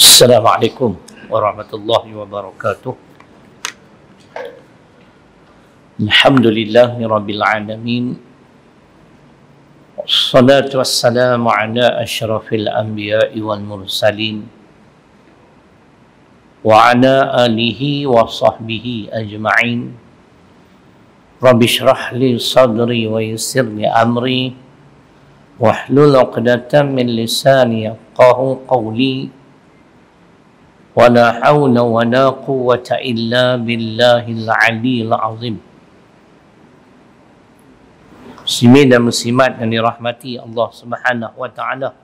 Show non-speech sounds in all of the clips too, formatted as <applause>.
السلام عليكم ورحمة الله وبركاته. الحمد لله رب العالمين والصلاة والسلام على أشرف الأنبياء والمرسلين وعلى آله وصحبه أجمعين. رب اشرح لي صدري ويسر لي أمري واحلل عقدة من لساني يفقه قولي. ولا حول ولا قوة إلا بالله العلي العظيم Muslimin dan muslimat yang dirahmati Allah Subhanahu wa taala.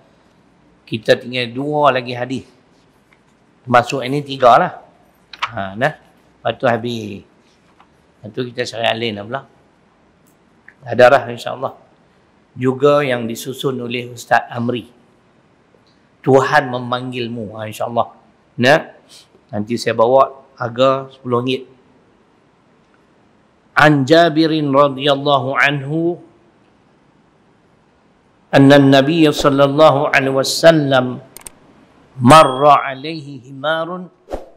Kita tinggal dua lagi hadis. Masuk ini tiga lah. Ha, nah. Lepas tu habis. Lepas tu kita cari alin lah pula. Ada lah insyaAllah. Juga yang disusun oleh Ustaz Amri. Tuhan memanggilmu. Ha, InsyaAllah. Nah. Nanti saya bawa harga RM10. An Jabirin radhiyallahu anhu أن النبي صلى الله عليه وسلم مر عليه حمار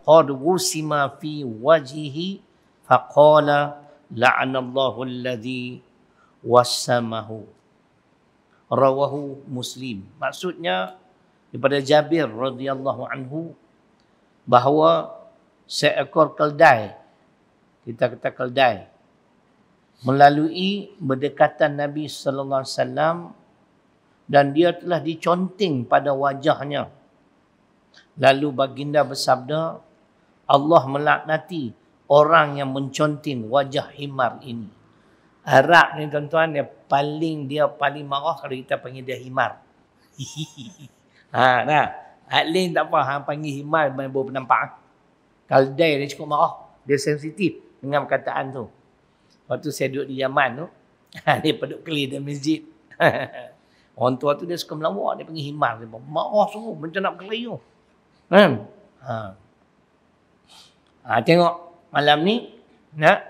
قد وسم في وجهه فقال لعن الله الذي وسمه رواه مسلم maksudnya daripada Jabir radhiyallahu anhu bahawa seekor keldai kita kata keldai melalui berdekatan Nabi sallallahu alaihi wasallam dan dia telah diconting pada wajahnya. Lalu baginda bersabda, Allah melaknati orang yang menconting wajah himar ini. Arab ni tuan-tuan dia paling dia paling marah kalau kita panggil dia himar. <laughs> ha nah, Atlin tak apa hang panggil himar main baru penampak. Kalau dia dia cukup marah, dia sensitif dengan perkataan tu. Waktu saya duduk di Yaman tu, <laughs> dia peduk keli di masjid. <laughs> Orang tua tu dia suka melawak, dia panggil himar. Dia marah sungguh, macam nak berkelayu. Kan? Ha. ha. tengok malam ni, nak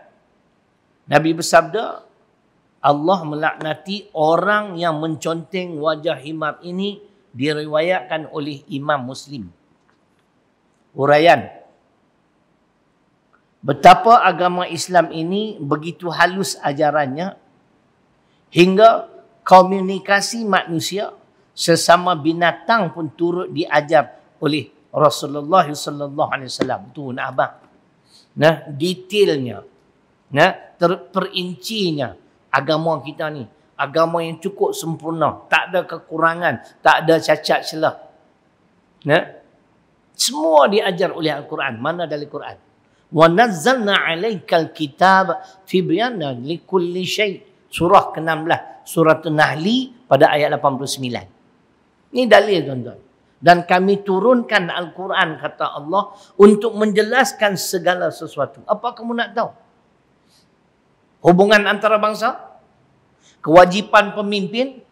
Nabi bersabda, Allah melaknati orang yang menconteng wajah himar ini diriwayatkan oleh Imam Muslim. Urayan. Betapa agama Islam ini begitu halus ajarannya hingga komunikasi manusia sesama binatang pun turut diajar oleh Rasulullah sallallahu alaihi wasallam tu nak abang nah detailnya nah terperincinya agama kita ni agama yang cukup sempurna tak ada kekurangan tak ada cacat celah nah semua diajar oleh al-Quran mana dari Quran wa nazzalna 'alaikal kitab tibyana likulli syai' surah ke-16 surah An-Nahli pada ayat 89. Ini dalil tuan-tuan. Dan kami turunkan Al-Quran kata Allah untuk menjelaskan segala sesuatu. Apa kamu nak tahu? Hubungan antara bangsa? Kewajipan pemimpin?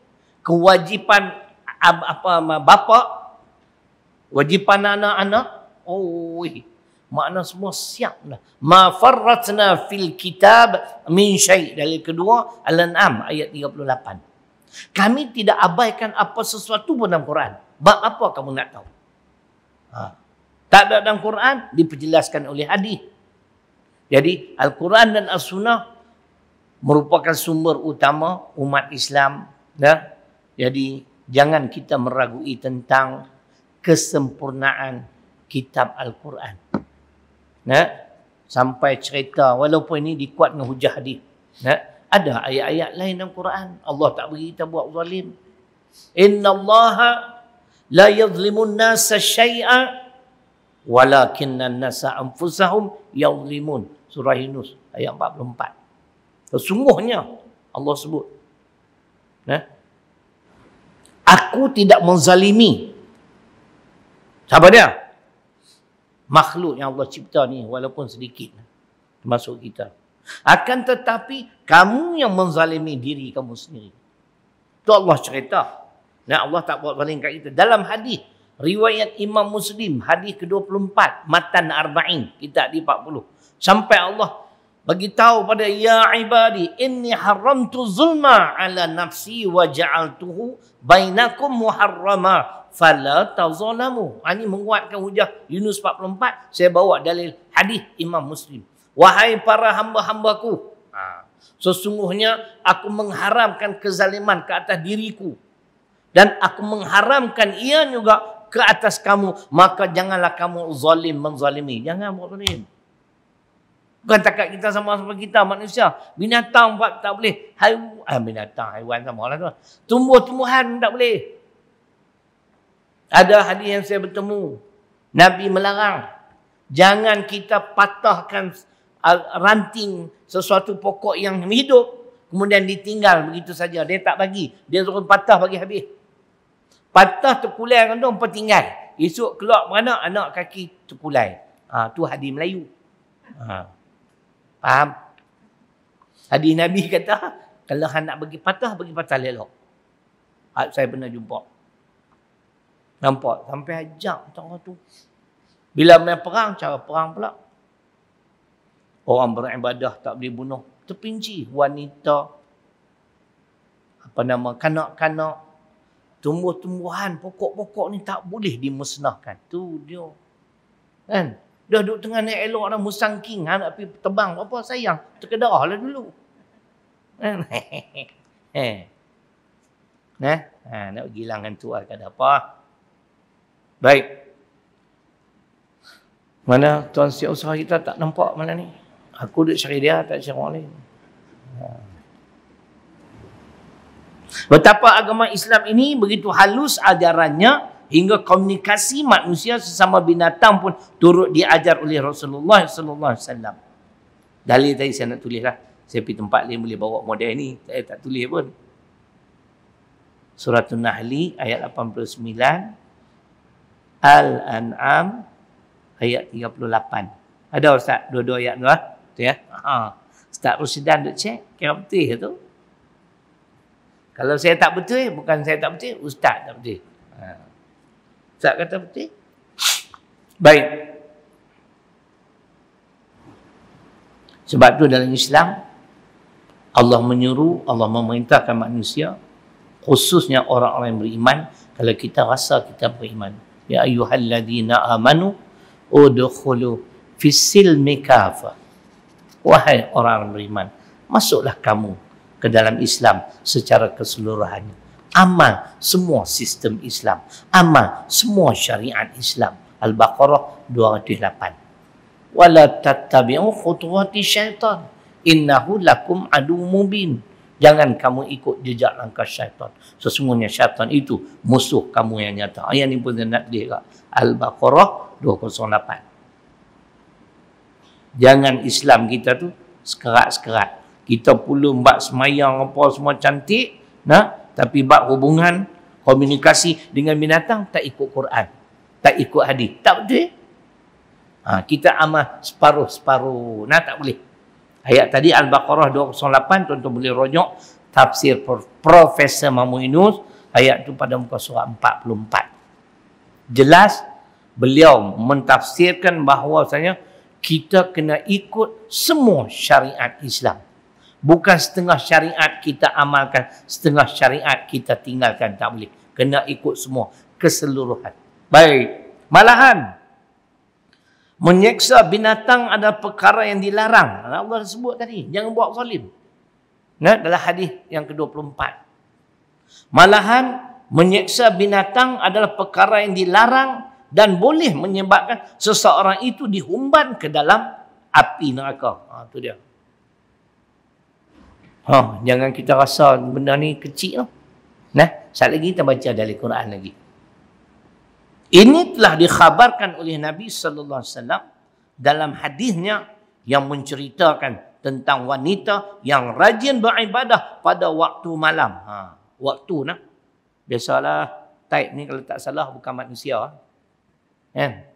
Kewajipan apa bapa? Wajipan anak-anak? Oh, makna semua siap dah. Ma farratna fil kitab min syai. Dalil kedua Al-An'am ayat 38. Kami tidak abaikan apa sesuatu pun dalam Quran. Bab apa kamu nak tahu? Ha. Tak ada dalam Quran diperjelaskan oleh hadis. Jadi Al-Quran dan As-Sunnah merupakan sumber utama umat Islam. Ya? Jadi jangan kita meragui tentang kesempurnaan kitab Al-Quran nah sampai cerita walaupun ini dikuat dengan hujah hadis nah ada ayat-ayat lain dalam Quran. Allah tak bagi kita buat zalim. Innallaha la yadhlimun nasa syai'a walakinna nasa anfusahum yadhlimun surah Yunus ayat 44 sesungguhnya Allah sebut. Nah. Aku tidak menzalimi. Siapa dia. Makhluk yang Allah cipta ni walaupun sedikit termasuk kita. Akan tetapi kamu yang menzalimi diri kamu sendiri. Itu Allah cerita. Dan Allah tak buat zalim kat kita. Dalam hadis riwayat Imam Muslim hadis ke-24 matan arba'in kita di 40 sampai Allah bagi tahu pada ya ibadi inni haramtu zulma ala nafsi wa ja'altuhu bainakum muharrama fala tazalamu. Ini menguatkan hujah Yunus 44. Saya bawa dalil hadis Imam Muslim. Wahai para hamba-hambaku, ha, sesungguhnya aku mengharamkan kezaliman ke atas diriku dan aku mengharamkan ia juga ke atas kamu, maka janganlah kamu zalim menzalimi. Jangan buat zalim. Bukan takat kita sama-sama kita manusia. Binatang buat tak boleh. Haiwan, eh, binatang, haiwan sama lah tu. Tumbuh-tumbuhan tak boleh. Ada hadis yang saya bertemu. Nabi melarang. Jangan kita patahkan ranting sesuatu pokok yang hidup. Kemudian ditinggal begitu saja. Dia tak bagi. Dia suruh patah bagi habis. Patah terkulai kan tu, tinggal. Esok keluar mana anak kaki terkulai. Ha, tu hadis Melayu. Ha. Faham? Hadis Nabi kata, kalau nak bagi patah, bagi patah lelok. Saya pernah jumpa. Nampak? Sampai ajak cara tu. Bila main perang, cara perang pula. Orang beribadah tak boleh bunuh. Terpinci wanita. Apa nama? Kanak-kanak. Tumbuh-tumbuhan, pokok-pokok ni tak boleh dimusnahkan. Tu dia. Kan? Dah duduk tengah naik elok dah musang king. Ha, nak pergi terbang. Apa sayang? Terkedah lah dulu. <laughs> eh. Nah, ha, nak pergi hilangkan tu lah. Kata apa? Baik. Mana tuan siap usaha kita tak nampak mana ni? Aku duduk cari dia, tak cari orang lain. Ha. Betapa agama Islam ini begitu halus ajarannya hingga komunikasi manusia sesama binatang pun turut diajar oleh Rasulullah sallallahu alaihi wasallam. Dalil tadi saya nak tulislah. Saya pergi tempat lain boleh bawa model ni. Saya tak tulis pun. Surah An-Nahli ayat 89. Al-An'am ayat 38. Ada Ustaz dua-dua ayat tu ah? Tu ya. Ha. Ustaz Rushidan duk cek kira betul tu. Kalau saya tak betul, bukan saya tak betul, ustaz tak betul. Ha. Tak kata betul? Baik. Sebab tu dalam Islam Allah menyuruh, Allah memerintahkan manusia khususnya orang-orang yang beriman kalau kita rasa kita beriman. Ya ayyuhalladzina amanu udkhulu fis silmi kafa. Wahai orang beriman, masuklah kamu ke dalam Islam secara keseluruhannya amal semua sistem Islam, amal semua syariat Islam. Al-Baqarah 208. Wala tattabi'u khutuwati syaitan. Innahu lakum adu mubin. Jangan kamu ikut jejak langkah syaitan. Sesungguhnya syaitan itu musuh kamu yang nyata. Ayat ini pun nak dia Al-Baqarah 208. Jangan Islam kita tu sekerat-sekerat. Kita perlu mbak semayang apa semua cantik. Nah, tapi bab hubungan komunikasi dengan binatang tak ikut Quran. Tak ikut hadis. Tak betul. Ha, kita amal separuh-separuh. Nah tak boleh. Ayat tadi Al-Baqarah 208 tuan-tuan boleh rojok tafsir Profesor Mamuinus ayat tu pada muka surah 44. Jelas beliau mentafsirkan bahawasanya kita kena ikut semua syariat Islam. Bukan setengah syariat kita amalkan, setengah syariat kita tinggalkan. Tak boleh. Kena ikut semua. Keseluruhan. Baik. Malahan. Menyeksa binatang adalah perkara yang dilarang. Allah sebut tadi. Jangan buat zalim. Nah, dalam hadis yang ke-24. Malahan menyeksa binatang adalah perkara yang dilarang dan boleh menyebabkan seseorang itu dihumban ke dalam api neraka. Ha, itu dia. Ha, jangan kita rasa benda ni kecil lah. Nah, sekali lagi kita baca dari Quran lagi. Ini telah dikhabarkan oleh Nabi sallallahu alaihi wasallam dalam hadisnya yang menceritakan tentang wanita yang rajin beribadah pada waktu malam. Ha, waktu nah. Biasalah type ni kalau tak salah bukan manusia. Kan?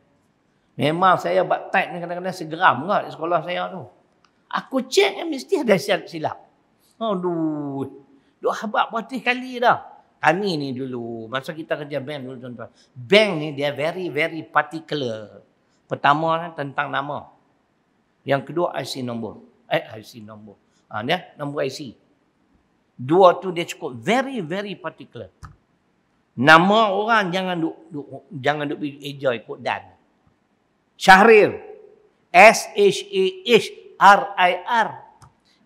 Memang saya buat type ni kadang-kadang segeram ke di sekolah saya tu. Aku cek mesti ada silap. Aduh. Duk habak berapa kali dah. Kami ni dulu, masa kita kerja bank dulu tuan-tuan. Bank ni dia very very particular. Pertama tentang nama. Yang kedua IC nombor. Eh, IC nombor. Ha, ni, nombor IC. Dua tu dia cukup very, very particular. Nama orang jangan duk, duk jangan duk eja ikut dan. Syahrir. S-H-A-H-R-I-R.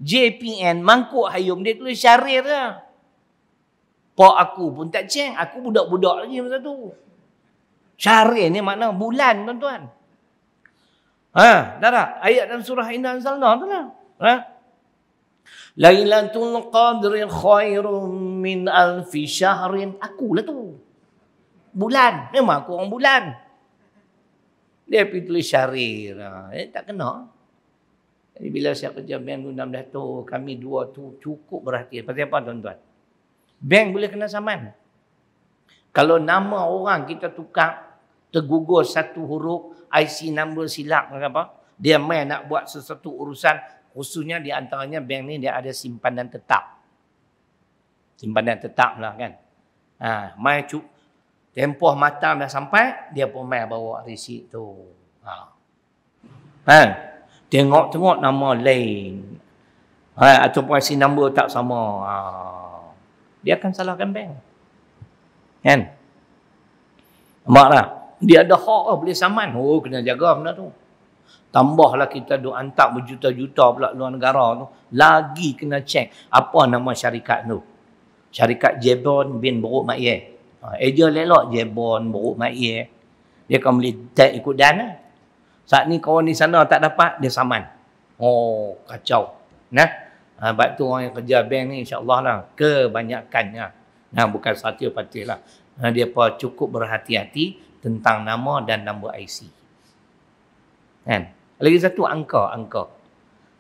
JPN, Mangkuk Hayum. Dia tulis Syahrir lah. Pak aku pun tak cek. Aku budak-budak lagi masa tu. Syahrir ni makna bulan tuan-tuan. Ha, dah tak? Ayat dalam surah Inna Anzalna tu lah. Ha? Lailatul Qadri khairun min alfi syahrin. Akulah tu. Bulan. Memang aku orang bulan. Dia pergi tulis syahrir. Ha. Eh, tak kena. Jadi bila saya kerja bank 16 tu, kami dua tu cukup berhati. Pasal apa tuan-tuan? Bank boleh kena saman. Kalau nama orang kita tukar, tergugur satu huruf, IC number silap ke apa, dia main nak buat sesuatu urusan, khususnya di antaranya bank ni dia ada simpanan tetap. Simpanan tetap lah kan. Ha, main cuk, tempoh mata dah sampai, dia pun main bawa resit tu. Ha. Ha. Tengok-tengok nama lain. Ha, ataupun IC number tak sama. Ha. Dia akan salahkan bank. Kan? Nampak tak? Dia ada hak lah, boleh saman. Oh, kena jaga benda tu. Tambahlah kita duk hantar berjuta-juta pula luar negara tu. Lagi kena cek apa nama syarikat tu. Syarikat Jebon bin Buruk Ma'iyah. Ha, eja lelok Jebon Buruk Ma'iyah. Dia akan boleh tak ikut dan lah. Saat ni kawan di sana tak dapat, dia saman. Oh, kacau. Nah, ha, sebab tu orang yang kerja bank ni insyaAllah lah. Kebanyakannya. Nah, bukan satu pati lah. Ha, dia pun cukup berhati-hati tentang nama dan nombor IC. Kan? Lagi satu angka, angka.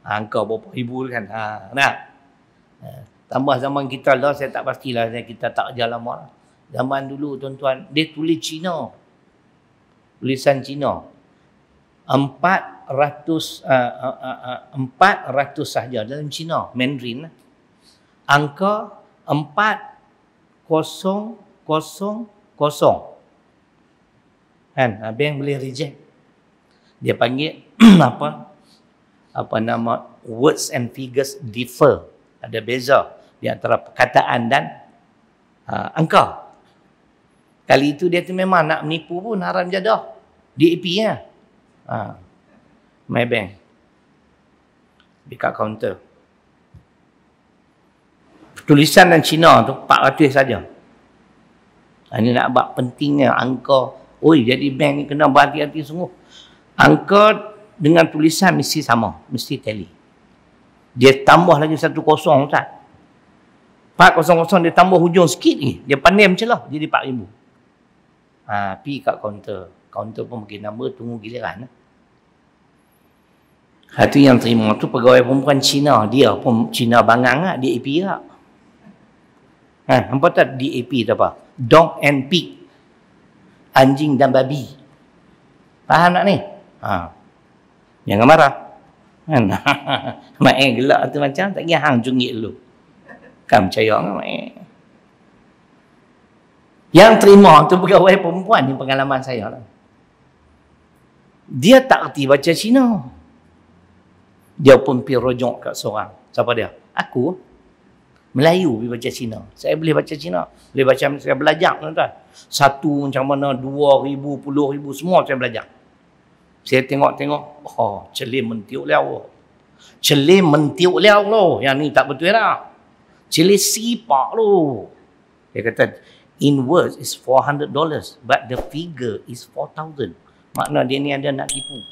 Ha, angka berapa ribu kan. Ha, nah. Ha, tambah zaman kita lah, saya tak pastilah kita tak jalan lama. Lah. Zaman dulu tuan-tuan, dia tulis Cina. Tulisan Cina. Empat ratus, uh, uh, uh, empat ratus sahaja. Dalam Cina, Mandarin. Angka empat kosong kosong kosong. Kan? Bank boleh reject. Dia panggil <clears throat> apa? Apa nama? Words and figures differ. Ada beza di antara perkataan dan uh, angka. Kali itu dia tu memang nak menipu pun haram jadah. DAP ya ha. my bank dekat kaunter tulisan dan Cina tu 400 saja ini nak buat pentingnya angka oi jadi bank ni kena berhati-hati sungguh angka dengan tulisan mesti sama, mesti tally. Dia tambah lagi satu kosong Ustaz. Empat kosong kosong dia tambah hujung sikit ni. Dia pandai macam lah. Jadi empat ribu. Ha, pergi kat kaunter. Kaunter pun bagi nombor tunggu giliran. Hati yang terima tu pegawai perempuan Cina. Dia pun Cina bangang lah. DAP lah. Ha, nampak tak DAP tu apa? Dog and pig. Anjing dan babi. Faham tak ni? Ha. Jangan marah. Kan? <laughs> mak eh gelak tu macam tak kira hang jungit dulu. Kan percaya kan mak eh. Yang terima tu pegawai perempuan ni pengalaman saya lah. Dia tak erti baca Cina. Dia pun pergi rojok kat seorang. Siapa dia? Aku. Melayu pergi baca Cina. Saya boleh baca Cina. Boleh baca, saya belajar tuan-tuan. Satu macam mana, dua ribu, puluh ribu, semua saya belajar. Saya tengok-tengok, oh, celim mentiuk liao. Celim mentiuk liao lo. Yang ni tak betul lah. Celim sipak lo. Dia kata, in words is $400 but the figure is 4,000. Makna dia ni ada nak tipu.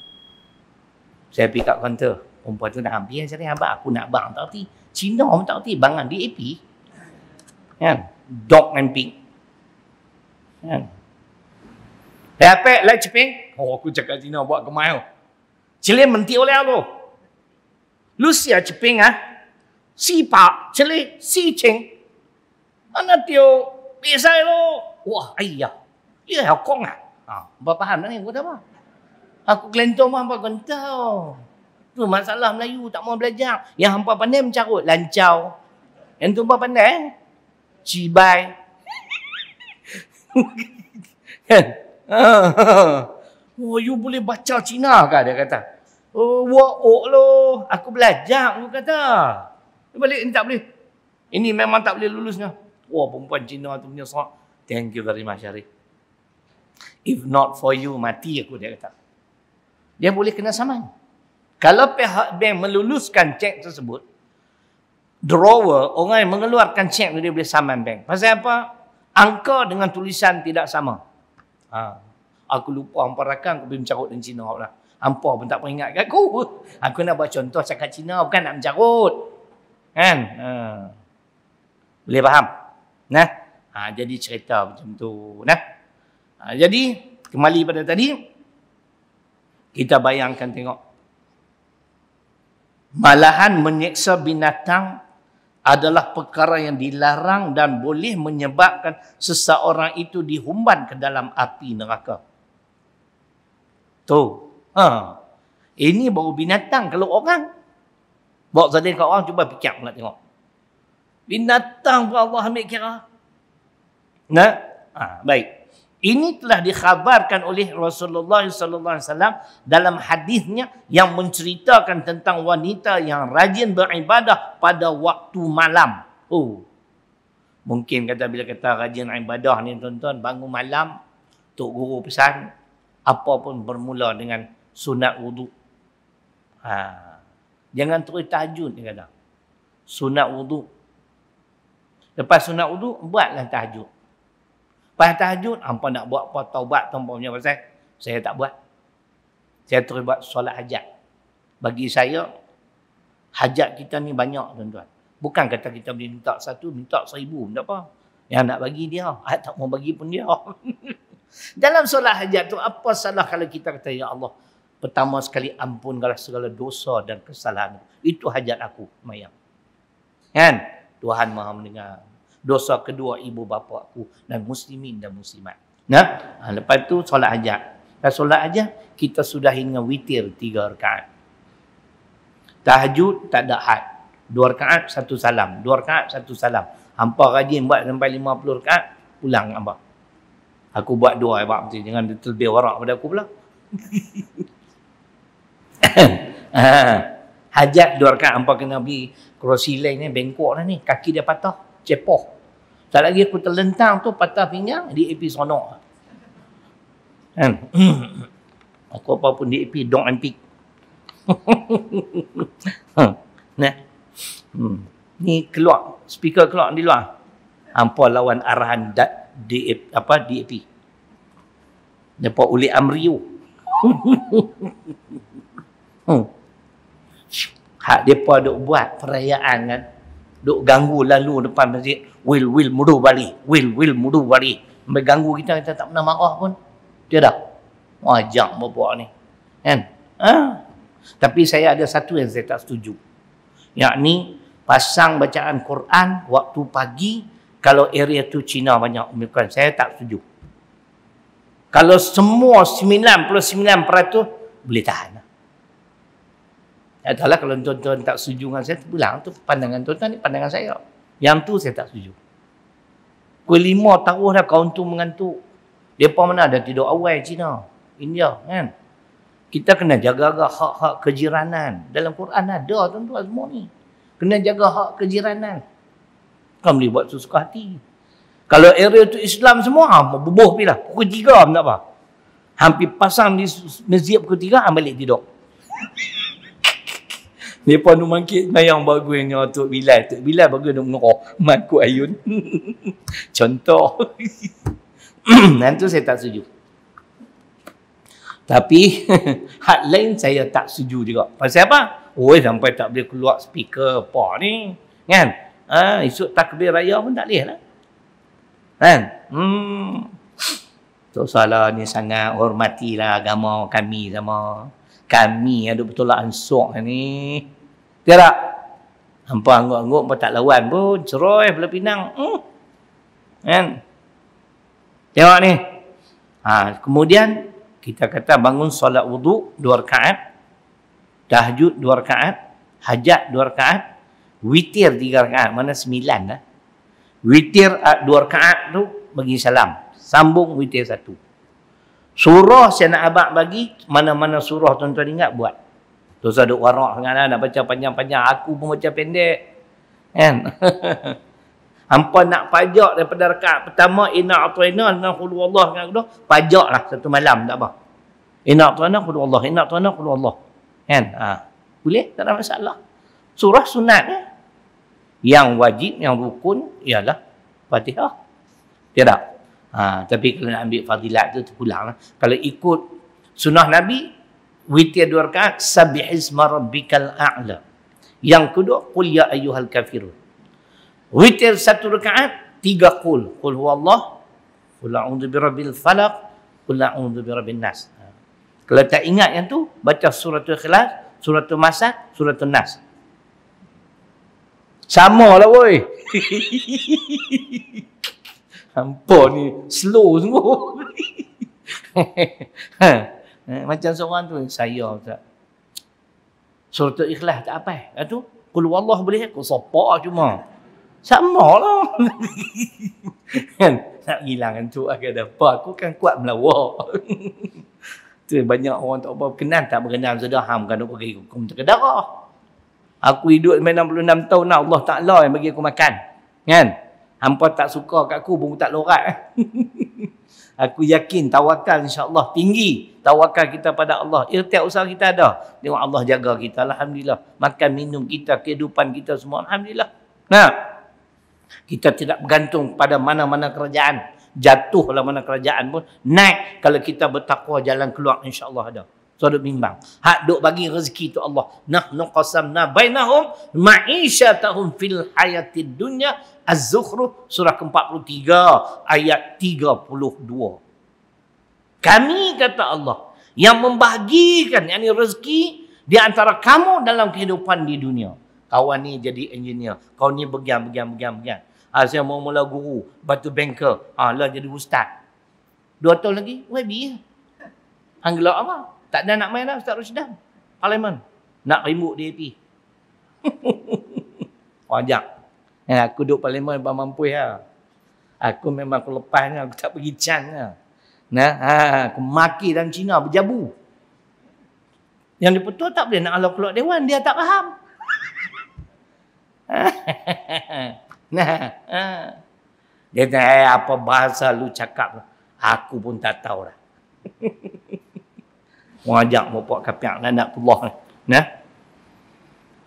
Saya pergi kat kaunter. Perempuan tu nak ambil. Saya kata, aku nak bang. Tak erti. Cina pun tak erti. Bangan DAP. Kan? Dog and pig. Kan? Eh apa lai cepeng? Oh aku cakap Cina buat kemai tu. Celik menti oleh aku. Lu sia cepeng ah. Si pa celik si ceng. Mana tio bisa lo. Wah ayah. Dia hak kong ah. Ah, apa faham ni aku apa? Aku kelentong mah apa kentau. Tu masalah Melayu tak mau belajar. Yang hampa pandai mencarut lancau. Yang tu hampa pandai eh? Cibai. kan? oh, you boleh baca Cina ke dia kata. Oh, wa'uk lo. Aku belajar, aku kata. Dia balik, ni tak boleh. Ini memang tak boleh lulusnya. Wah, perempuan Cina tu punya sok. Thank you very much, Syarif. If not for you, mati aku, dia kata. Dia boleh kena saman. Kalau pihak bank meluluskan cek tersebut, drawer, orang yang mengeluarkan cek tu dia boleh saman bank. Pasal apa? Angka dengan tulisan tidak sama. Ha. Aku lupa hampa rakam, aku pergi mencarut dengan Cina lah. Hampa pun tak peringat aku. <laughs> Aku nak buat contoh cakap Cina, bukan nak mencarut. Kan? Ha. Boleh faham? Nah, ha, jadi cerita macam tu. Nah, ha, jadi kembali pada tadi, kita bayangkan tengok. Malahan menyeksa binatang adalah perkara yang dilarang dan boleh menyebabkan seseorang itu dihumban ke dalam api neraka. Tu. Ha. Ini baru binatang kalau orang. Bawa zalim kat orang cuba fikir pula tengok. Binatang pun Allah ambil kira. Nah, ha, baik. Ini telah dikhabarkan oleh Rasulullah sallallahu alaihi wasallam dalam hadisnya yang menceritakan tentang wanita yang rajin beribadah pada waktu malam. Oh. Mungkin kata bila kata rajin ibadah ni tuan-tuan bangun malam tok guru pesan apa pun bermula dengan sunat wudu. Ha. Jangan terus tahajud dia kata. Sunat wudu. Lepas sunat wudu buatlah tahajud. Lepas tahajud, hampa nak buat apa taubat tanpa punya pasal. Saya tak buat. Saya terus buat solat hajat. Bagi saya, hajat kita ni banyak tuan-tuan. Bukan kata kita boleh minta satu, minta seribu. Tak apa. Yang nak bagi dia, ah, tak mau bagi pun dia. <laughs> Dalam solat hajat tu, apa salah kalau kita kata, Ya Allah, pertama sekali ampunkanlah segala dosa dan kesalahan. Itu hajat aku, Mayang. Kan? Tuhan maha mendengar dosa kedua ibu bapa aku dan muslimin dan muslimat. Nah, ha, lepas tu solat hajat. Dan solat hajat kita sudah dengan witir tiga rakaat. Tahajud tak ada had. Dua rakaat satu salam, dua rakaat satu salam. Hampa rajin buat sampai lima puluh rakaat, pulang hampa. Aku buat dua abang mesti jangan terlebih warak pada aku pula. <coughs> ha, hajat dua rakaat hampa kena pergi kerusi lain ni bengkok dah ni, kaki dia patah, cepoh. Tak lagi aku terlentang tu patah pinggang di AP sonok. Kan? <clears throat> aku apa pun di AP dong and pick. <laughs> nah. Hmm. Ni keluar speaker keluar di luar. Hampa lawan arahan dat di apa di AP. Dapat uli amriu. <laughs> hmm. Hak depa duk buat perayaan kan duk ganggu lalu depan masjid will will mudu bali will will mudu bali sampai ganggu kita kita tak pernah marah pun. Dia dah wajak bapak ni. Kan? Ha? tapi saya ada satu yang saya tak setuju. Yakni pasang bacaan Quran waktu pagi kalau area tu Cina banyak. Bukan saya tak setuju. Kalau semua 99% boleh tahan adalah kalau tuan-tuan tak setuju dengan saya, pulang tu pandangan tuan-tuan ni pandangan saya. Yang tu saya tak setuju. Kue lima taruh dah kaum tu mengantuk. Mereka mana ada tidur awal Cina, India kan. Kita kena jaga hak-hak kejiranan. Dalam Quran ada tuan-tuan semua ni. Kena jaga hak kejiranan. Kamu boleh buat sesuka hati. Kalau area tu Islam semua, ha, bubuh pergi lah. Pukul tiga tak apa. Hampir pasang di masjid pukul tiga, ha, balik tidur. Mereka nak mangkit mayang bagus dengan Tok Bilal. Tok Bilal bagus nak mengerah. Makuk ayun. <laughs> Contoh. <clears throat> Nanti saya tak setuju. Tapi <laughs> hak lain saya tak setuju juga. Pasal apa? Oh sampai tak boleh keluar speaker apa ni. Kan? Ha, esok takbir raya pun tak boleh lah. Kan? Hmm. So salah ni sangat hormatilah agama kami sama kami ada betul lah ansuk ni. Dia tak? Hampa angguk-angguk pun tak lawan pun. Ceroy belah pinang. Hmm. Kan? Tengok ni. Ha, kemudian kita kata bangun solat wudu dua rakaat. Tahajud dua rakaat. Hajat dua rakaat. Witir tiga rakaat. Mana sembilan dah. Witir ah, dua rakaat tu bagi salam. Sambung witir satu. Surah saya nak abang bagi. Mana-mana surah tuan-tuan ingat buat. Dosa duk warak sangat lah, nak baca panjang-panjang. Aku pun baca pendek. Kan? <laughs> Hampa nak pajak daripada rakaat pertama, ina atu'ina, ina khulu Allah. Pajak lah satu malam, tak apa. Ina atu'ina, khulu Allah. Ina atu'ina, khulu Allah. Kan? Ha. Boleh? Tak ada masalah. Surah sunat eh? Yang wajib, yang rukun, ialah Fatihah. Tidak. Ha, tapi kalau nak ambil fadilat tu terpulang lah. Kalau ikut sunnah Nabi, witir dua rakaat, sabihisma rabbikal a'la. Yang kedua, qul ya ayyuhal kafirun. Witir satu rakaat, tiga qul. Qul huwa Allah, qul a'udhu birabbil falaq, qul a'udhu birabbin nas. Ha. Kalau tak ingat yang tu, baca suratul ikhlas, suratul masad, suratul nas. Sama lah woi. <laughs> Hampa ni slow semua. <laughs> Eh, macam seorang tu saya tak. Surah ikhlas tak apa. Itu kul wallah boleh aku sopak cuma. Sama lah. <laughs> kan nak hilangkan tu agak dapat aku kan kuat melawak. <laughs> tu banyak orang tak apa kenal tak berkenal sudah ham kan pergi hukum terkedarah. Aku hidup 66 tahun Allah Taala yang bagi aku makan. Kan? Hampa tak suka kat aku pun tak lorat. <laughs> Aku yakin tawakal insya-Allah tinggi tawakal kita pada Allah. Irtiak usaha kita ada. Tengok Allah jaga kita alhamdulillah. Makan minum kita, kehidupan kita semua alhamdulillah. Nah. Kita tidak bergantung pada mana-mana kerajaan. Jatuhlah mana kerajaan pun naik kalau kita bertakwa jalan keluar insya-Allah ada. Duk bimbang. Hak duk bagi rezeki tu Allah. Nahnu qasamna bainahum ma'isyatahum fil hayatid dunya Az-Zukhruf surah ke-43 ayat 32. Kami kata Allah yang membahagikan yakni rezeki di antara kamu dalam kehidupan di dunia. Kawan ni jadi engineer, kau ni begian begian begian begian. Ha, saya mau mula guru, batu banker, ha, lah jadi ustaz. Dua tahun lagi, YB. Anggelak apa? Tak ada nak main dah Ustaz Rushdam. Parlimen. Nak remuk DAP. <laughs> Wajak. Eh, aku duduk parlimen Abang mampu ya. Aku memang aku lepas ni. Aku tak pergi can ya. Nah, ha, aku maki dalam Cina berjabu. Yang diputus tak boleh nak Allah keluar dewan. Dia tak faham. <laughs> nah, ha. Dia kata, eh, apa bahasa lu cakap? Aku pun tak tahu lah. <laughs> mengajak bapak kapiak. Anak Allah nah.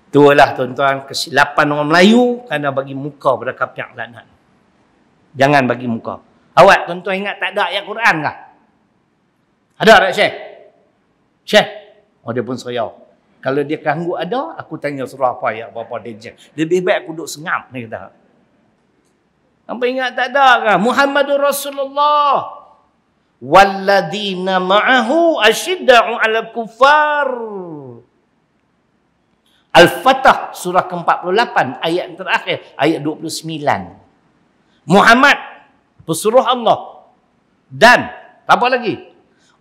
Itulah tuan-tuan kesilapan orang Melayu kerana bagi muka pada kapiak lanat jangan bagi muka. Awak tuan-tuan ingat tak ada ayat Quran kah? Ada tak Syekh? Syekh? Oh dia pun seriau kalau dia ganggu ada aku tanya surah apa ayat apa dia lebih baik aku duduk sengam ni kata. Apa ingat tak ada kah? Muhammadur Rasulullah Walladina ma'ahu asyidda'u ala kufar. Al-Fatah surah ke-48 ayat terakhir ayat 29. Muhammad pesuruh Allah dan apa lagi?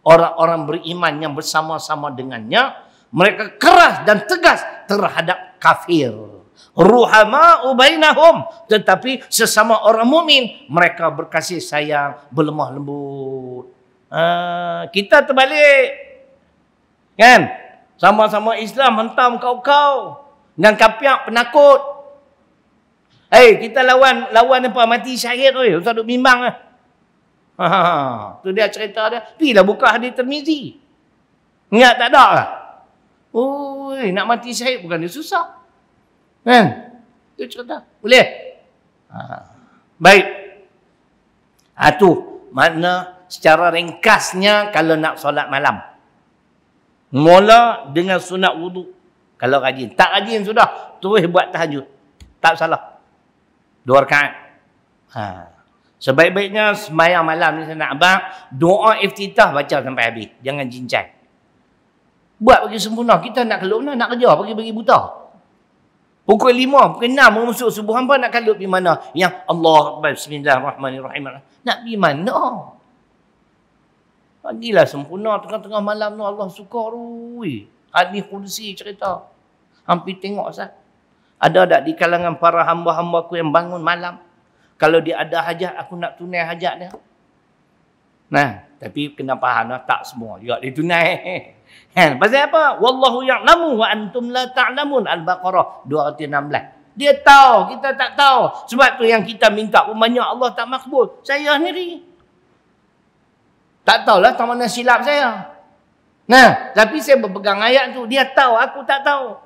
Orang-orang beriman yang bersama-sama dengannya mereka keras dan tegas terhadap kafir. Ruhama ubainahum tetapi sesama orang mukmin mereka berkasih sayang, berlemah lembut. Ha, kita terbalik. Kan? Sama-sama Islam hentam kau-kau dengan kapiak penakut. Hei, kita lawan lawan apa mati syahid oi, usah duk bimbang ah. Ha, tu dia cerita dia. Pilah buka hadis Tirmizi. Ingat tak ada lah. Oi, nak mati syahid bukan dia susah. Kan? Tu cerita. Boleh? Ha. Baik. Ha tu makna secara ringkasnya kalau nak solat malam. Mula dengan sunat wudu. Kalau rajin. Tak rajin sudah. Terus buat tahajud. Tak salah. Dua rakaat. Ha. Sebaik-baiknya semayang malam ni saya nak abang. Doa iftitah baca sampai habis. Jangan cincai. Buat bagi sempurna. Kita nak keluar? Nak kerja. Bagi-bagi buta. Pukul lima, pukul enam masuk subuh hamba nak kalut di mana? Yang Allah Bismillahirrahmanirrahim. Nak pergi mana? Bagilah sempurna tengah-tengah malam tu Allah suka rui. Hadis kursi cerita. Hampir tengok sah. Ada tak di kalangan para hamba-hamba aku yang bangun malam. Kalau dia ada hajat, aku nak tunai hajat dia. Nah, tapi kena faham lah, tak semua juga ditunai. <laughs> Kan? Pasal apa? Wallahu ya'lamu wa antum la ta'lamun. Al-Baqarah 216. Dia tahu, kita tak tahu. Sebab tu yang kita minta banyak Allah tak makbul. Saya sendiri. Tak tahulah tak mana silap saya. Nah, tapi saya berpegang ayat tu. Dia tahu, aku tak tahu.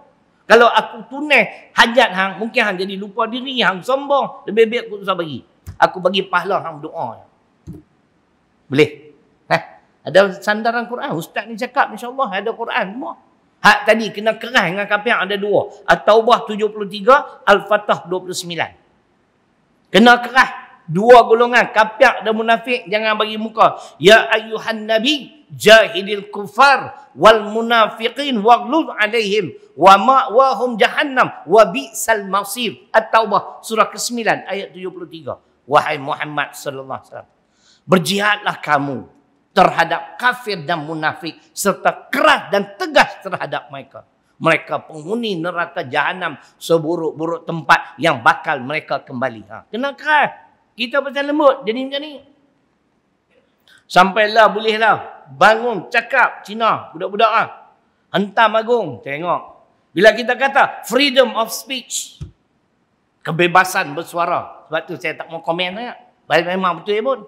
Kalau aku tunai hajat hang, mungkin hang jadi lupa diri, hang sombong. Lebih baik aku susah bagi. Aku bagi pahala hang doa. Boleh? Ada sandaran Quran. Ustaz ni cakap insyaAllah ada Quran semua. Hak tadi kena keras dengan kapiak ada dua. At-Taubah 73, Al-Fatah 29. Kena keras. Dua golongan. Kapiak dan munafik jangan bagi muka. Ya ayuhan Nabi jahidil kufar wal munafiqin waglul alaihim wa ma'wahum jahannam wa bi'sal masir. At-Taubah surah ke-9 ayat 73. Wahai Muhammad sallallahu alaihi wasallam. Berjihadlah kamu terhadap kafir dan munafik serta keras dan tegas terhadap mereka. Mereka penghuni neraka jahanam seburuk-buruk tempat yang bakal mereka kembali. Ha. Kena keras. Kita pasal lembut jadi macam ni. Sampailah bolehlah bangun cakap Cina budak-budak ah. Hentam agung tengok. Bila kita kata freedom of speech kebebasan bersuara. Sebab tu saya tak mau komen sangat. Memang betul ya pun.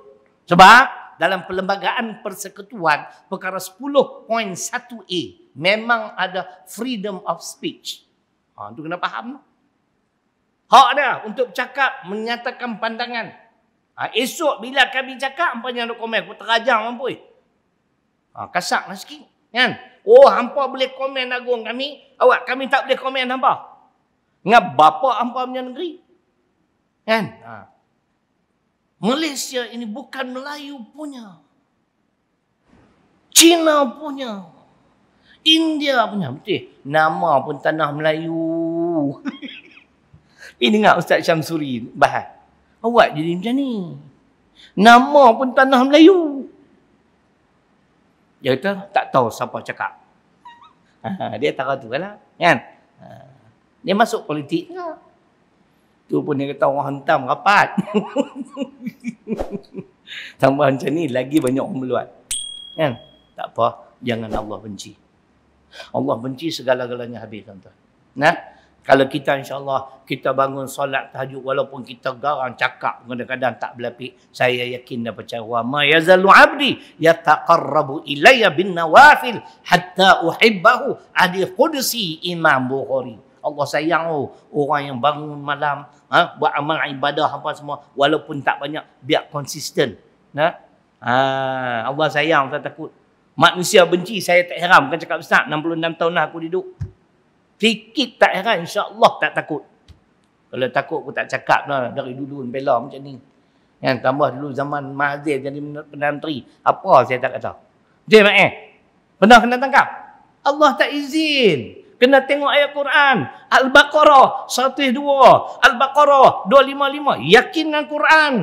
Sebab dalam perlembagaan persekutuan perkara 10.1a memang ada freedom of speech. Ha tu kena faham. Hak dia untuk cakap menyatakan pandangan. Ha, esok bila kami cakap hampa jangan komen aku terajang mampu. Ha kasak lah sikit kan. Oh hampa boleh komen agung kami, awak kami tak boleh komen hampa. Ngap bapa hampa punya negeri. Kan? Ha. Malaysia ini bukan Melayu punya. Cina punya. India punya. Betul. Nama pun tanah Melayu. <laughs> ini dengar Ustaz Syamsuri bahas. Awak jadi macam ni. Nama pun tanah Melayu. Dia kata tak tahu siapa cakap. <laughs> dia tahu tu lah. Kan? Dia masuk politik. Tu pun dia kata orang hentam rapat. <laughs> Tambah macam ni lagi banyak orang meluat. Kan? Tak apa, jangan Allah benci. Allah benci segala-galanya habis tuan-tuan. Nah, kalau kita insya-Allah kita bangun solat tahajud walaupun kita garang cakap kadang-kadang tak berlapik, saya yakin dan percaya wa ma yazalu abdi yataqarrabu ilayya bin nawafil hatta uhibbahu adi qudsi Imam Bukhari. Allah sayang oh, orang yang bangun malam ha, buat amal ibadah apa semua walaupun tak banyak biar konsisten. Nah ha, Allah sayang saya takut. Manusia benci saya tak heran. Bukan cakap besar 66 tahun dah aku duduk. Sikit tak heran insyaallah tak takut. Kalau takut aku tak cakap lah dari dulu bela macam ni. Yang tambah dulu zaman Mahathir jadi Perdana Menteri. Apa saya tak kata? Dia eh. Pernah kena tangkap? Allah tak izin Kena tengok ayat Quran. Al-Baqarah 102. Al-Baqarah 255. Yakin dengan Quran.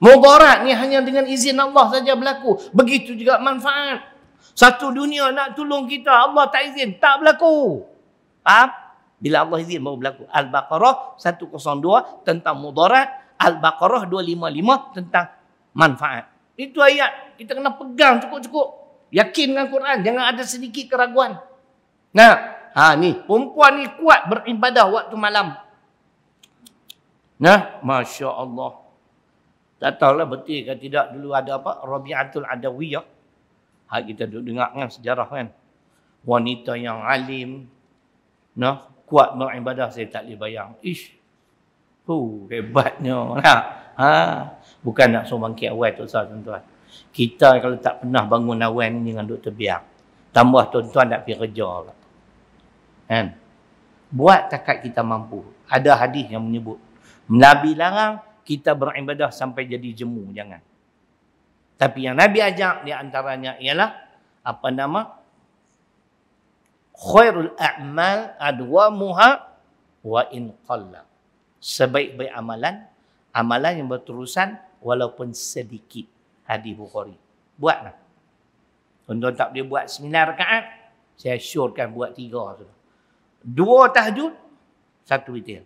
Mubarak ni hanya dengan izin Allah saja berlaku. Begitu juga manfaat. Satu dunia nak tolong kita. Allah tak izin. Tak berlaku. Faham? Bila Allah izin baru berlaku. Al-Baqarah 102 tentang mudarat. Al-Baqarah 255 tentang manfaat. Itu ayat. Kita kena pegang cukup-cukup. Yakin dengan Quran. Jangan ada sedikit keraguan. Nah, ha ni perempuan ni kuat beribadah waktu malam. Nah, Masya Allah. Tak tahulah betul ke tidak dulu ada apa? Rabi'atul Adawiyah. Ha, kita duduk dengar kan sejarah kan. Wanita yang alim. Nah, kuat beribadah saya tak boleh bayang. Ish. Oh, hebatnya. Nah, ha, bukan nak suruh bangkit awal tu sah tuan-tuan. Kita kalau tak pernah bangun awal ni dengan duduk terbiak. Tambah tuan-tuan nak pergi kerja. Kan? Buat takat kita mampu. Ada hadis yang menyebut. Nabi larang kita beribadah sampai jadi jemu. Jangan. Tapi yang Nabi ajak di antaranya ialah apa nama? Khairul a'mal adwamuha wa in qalla. Sebaik-baik amalan, amalan yang berterusan walaupun sedikit. Hadis Bukhari. Buatlah. Tuan-tuan tak boleh buat sembilan rakaat, saya syorkan buat tiga. Sudah. Dua tahajud, satu witir.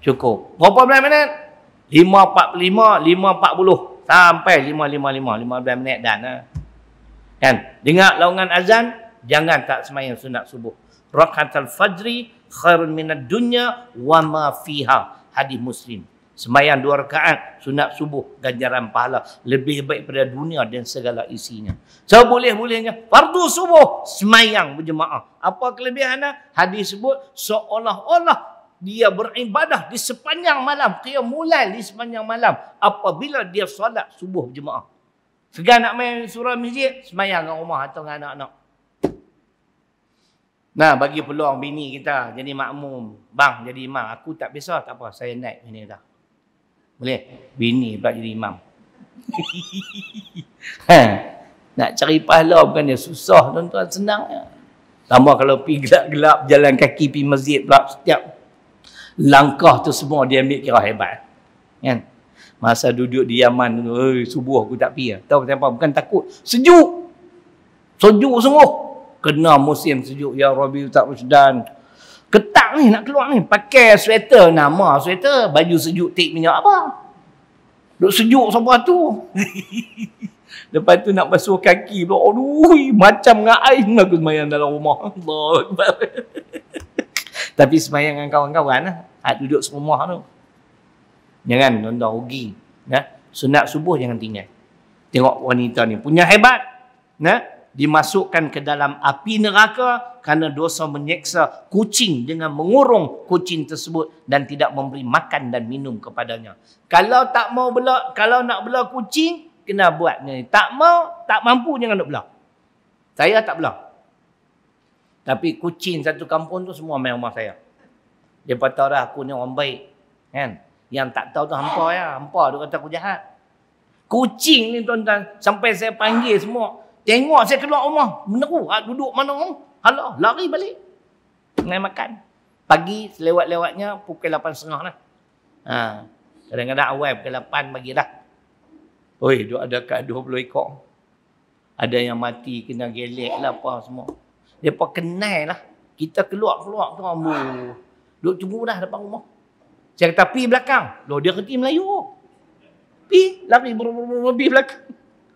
Cukup. Berapa belas minit? Lima empat puluh lima, lima empat puluh. sampai 5.55, 15 minit dan. Ha. Kan? Dengar laungan azan, jangan tak semayang sunat subuh. Rakatul fajri khairun minad dunya wa ma fiha. Hadis Muslim. Semayang dua rakaat sunat subuh ganjaran pahala lebih baik pada dunia dan segala isinya. So boleh-bolehnya fardu subuh semayang berjemaah. Apa kelebihannya? Hadis sebut seolah-olah dia beribadah di sepanjang malam. Dia mulai di sepanjang malam apabila dia solat subuh berjemaah. Segan nak main surah masjid, semayang kat rumah atau dengan anak-anak. Nah, bagi peluang bini kita jadi makmum. Bang, jadi imam. Aku tak biasa, tak apa. Saya naik ini dah. Boleh? Bini pula jadi imam. <laughs> ha. Nak cari pahala bukan dia susah tuan-tuan senang. Tambah kalau pergi gelap-gelap jalan kaki pergi masjid pula setiap langkah tu semua dia ambil kira hebat. Kan? Masa duduk di Yaman subuh aku tak pergi. Tahu kenapa? Bukan takut. Sejuk. Sejuk sungguh. Kena musim sejuk. Ya Rabbi tak rusdan. Ketak ni nak keluar ni. Pakai sweater. Nama sweater. Baju sejuk tik minyak apa. Duk sejuk sampai tu. <laughs> Lepas tu nak basuh kaki pula. Aduh, macam dengan air aku semayang dalam rumah. Allah <laughs> Tapi semayang dengan kawan-kawan lah. Hak duduk serumah tu. Jangan tuan-tuan rugi. Ya? Sunat subuh jangan tinggal. Tengok wanita ni. Punya hebat. Ya? Dimasukkan ke dalam api neraka kerana dosa menyeksa kucing dengan mengurung kucing tersebut dan tidak memberi makan dan minum kepadanya. Kalau tak mau bela, kalau nak bela kucing, kena buat ni. Tak mau, tak mampu jangan nak bela. Saya tak bela. Tapi kucing satu kampung tu semua main rumah saya. Dia tahu dah aku ni orang baik. Kan? Yang tak tahu tu hampa ya. Hampa tu kata aku jahat. Kucing ni tuan-tuan. Sampai saya panggil semua. Tengok saya keluar rumah. Meneru. Ha, duduk mana orang. Halah, lari balik. Dengan makan. Pagi selewat-lewatnya pukul 8.30 lah. Ha. Kadang-kadang awal pukul 8 bagi dah. Oi, duk ada kat 20 ekor. Ada yang mati kena gelek lah apa semua. Pun kenal lah. Kita keluar-keluar tu ambu. Duk tunggu dah depan rumah. Saya kata pi belakang. Loh dia kerti Melayu. Pi lari ber-ber-ber belakang.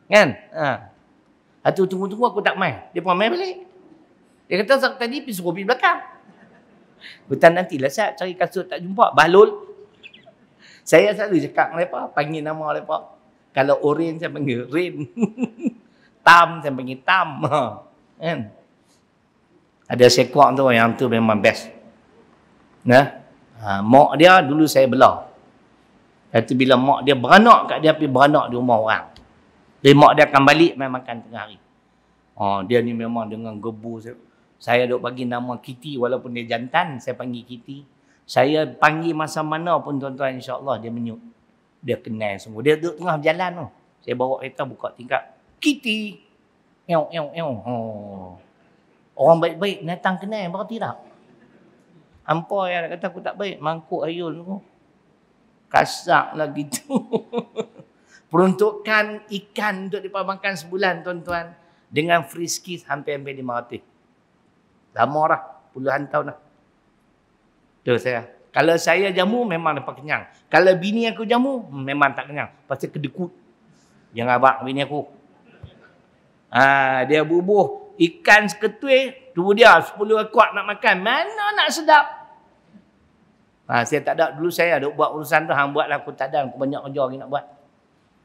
Kan? Ha. Hatu tunggu-tunggu aku tak main. Dia pun main balik. Dia kata tadi pergi suruh pergi belakang. Hutan nantilah saya cari kasut tak jumpa. Balul. Saya selalu cakap mereka, panggil nama mereka. Kalau orange saya panggil rain. <laughs> tam saya panggil tam. Kan? Ada sekok tu yang tu memang best. Nah, ha, mak dia dulu saya belah. Itu bila mak dia beranak kat dia pergi beranak di rumah orang. Jadi mak dia akan balik main makan tengah hari. Oh, dia ni memang dengan gebu. Saya, duk bagi nama Kitty walaupun dia jantan, saya panggil Kitty. Saya panggil masa mana pun tuan-tuan insya-Allah dia menyut. Dia kenal semua. Dia duduk tengah berjalan tu. Saya bawa kereta buka tingkap. Kitty. Ew, ew, ew. Oh. Orang baik-baik datang kenal, berarti tak? Hampa yang kata aku tak baik. Mangkuk ayul tu. Kasak lah gitu. <laughs> Peruntukan ikan untuk dipamankan sebulan tuan-tuan. Dengan friskies hampir-hampir lima ratus. Lama lah. Puluhan tahun lah. Tu saya. Kalau saya jamu memang dapat kenyang. Kalau bini aku jamu memang tak kenyang. Pasti kedekut. Jangan abang bini aku. Ha, dia bubuh ikan seketui. Tu dia sepuluh ekor nak makan. Mana nak sedap? Ha, saya tak ada. Dulu saya ada buat urusan tu. Hang buatlah aku tak ada. Aku banyak kerja lagi nak buat.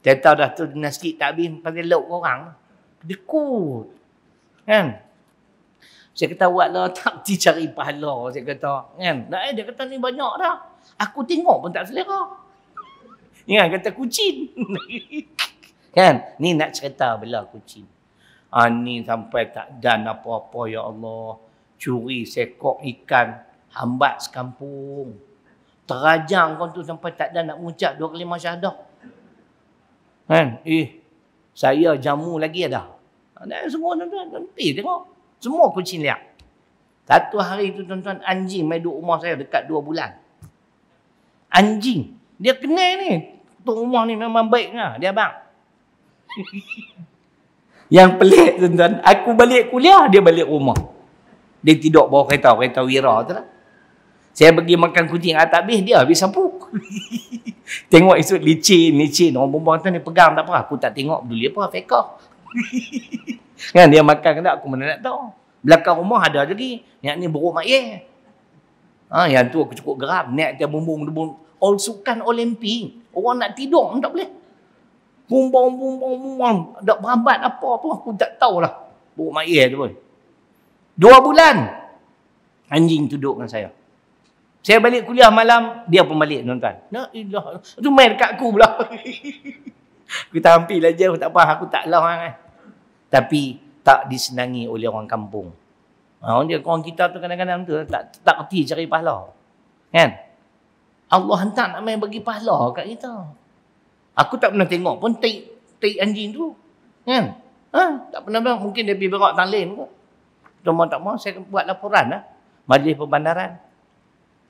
Saya tahu dah tu sikit tak habis pasal lauk orang. Dekut. Kan? Saya kata buatlah tak ti cari pahala saya kata. Kan? Nah, eh, dia kata ni banyak dah. Aku tengok pun tak selera. Ni kan kata kucing. <laughs> kan? Ni nak cerita bela kucing. Ah ni sampai tak dan apa-apa ya Allah. Curi sekok ikan hambat sekampung. Terajang kau tu sampai tak ada nak mengucap dua kali syahadah. Kan? Eh, saya jamu lagi ada. Dan semua tuan-tuan, nanti tengok. Semua kucing liak. Satu hari tu tuan-tuan, anjing main duduk rumah saya dekat dua bulan. Anjing. Dia kenal ni. Tuk rumah ni memang baik lah. Dia abang. <laughs> Yang pelik tuan-tuan, aku balik kuliah, dia balik rumah. Dia tidur bawah kereta, kereta wira tu lah. Saya pergi makan kucing, tak habis, dia habis sapu. <laughs> tengok esok licin, licin. Orang perempuan tu ni pegang tak apa. Aku tak tengok peduli apa. Fekah. <laughs> kan dia makan ke tak? Aku mana nak tahu. Belakang rumah ada lagi. Yang ni buruk mak. Ha, yang tu aku cukup geram. Niat dia bumbung. bumbung. All sukan Olimpik. Orang nak tidur tak boleh. Bumbung, bumbung, bumbung. Tak berambat apa pun. Aku tak tahulah. Buruk mak tu pun. Dua bulan. Anjing duduk dengan saya. Saya balik kuliah malam, dia pun balik tuan-tuan. La ilah. Tu main dekat aku pula. <laughs> tampil aja, aku tak apa, aku tak lah kan. Tapi tak disenangi oleh orang kampung. Ha, orang dia orang kita tu kadang-kadang tu tak tak reti cari pahala. Kan? Allah hantar nak main bagi pahala kat kita. Aku tak pernah tengok pun tai tai anjing tu. Kan? Ha, tak pernah bang. mungkin dia pergi berak talin kot. Cuma tak mau saya buat laporan lah. Majlis perbandaran.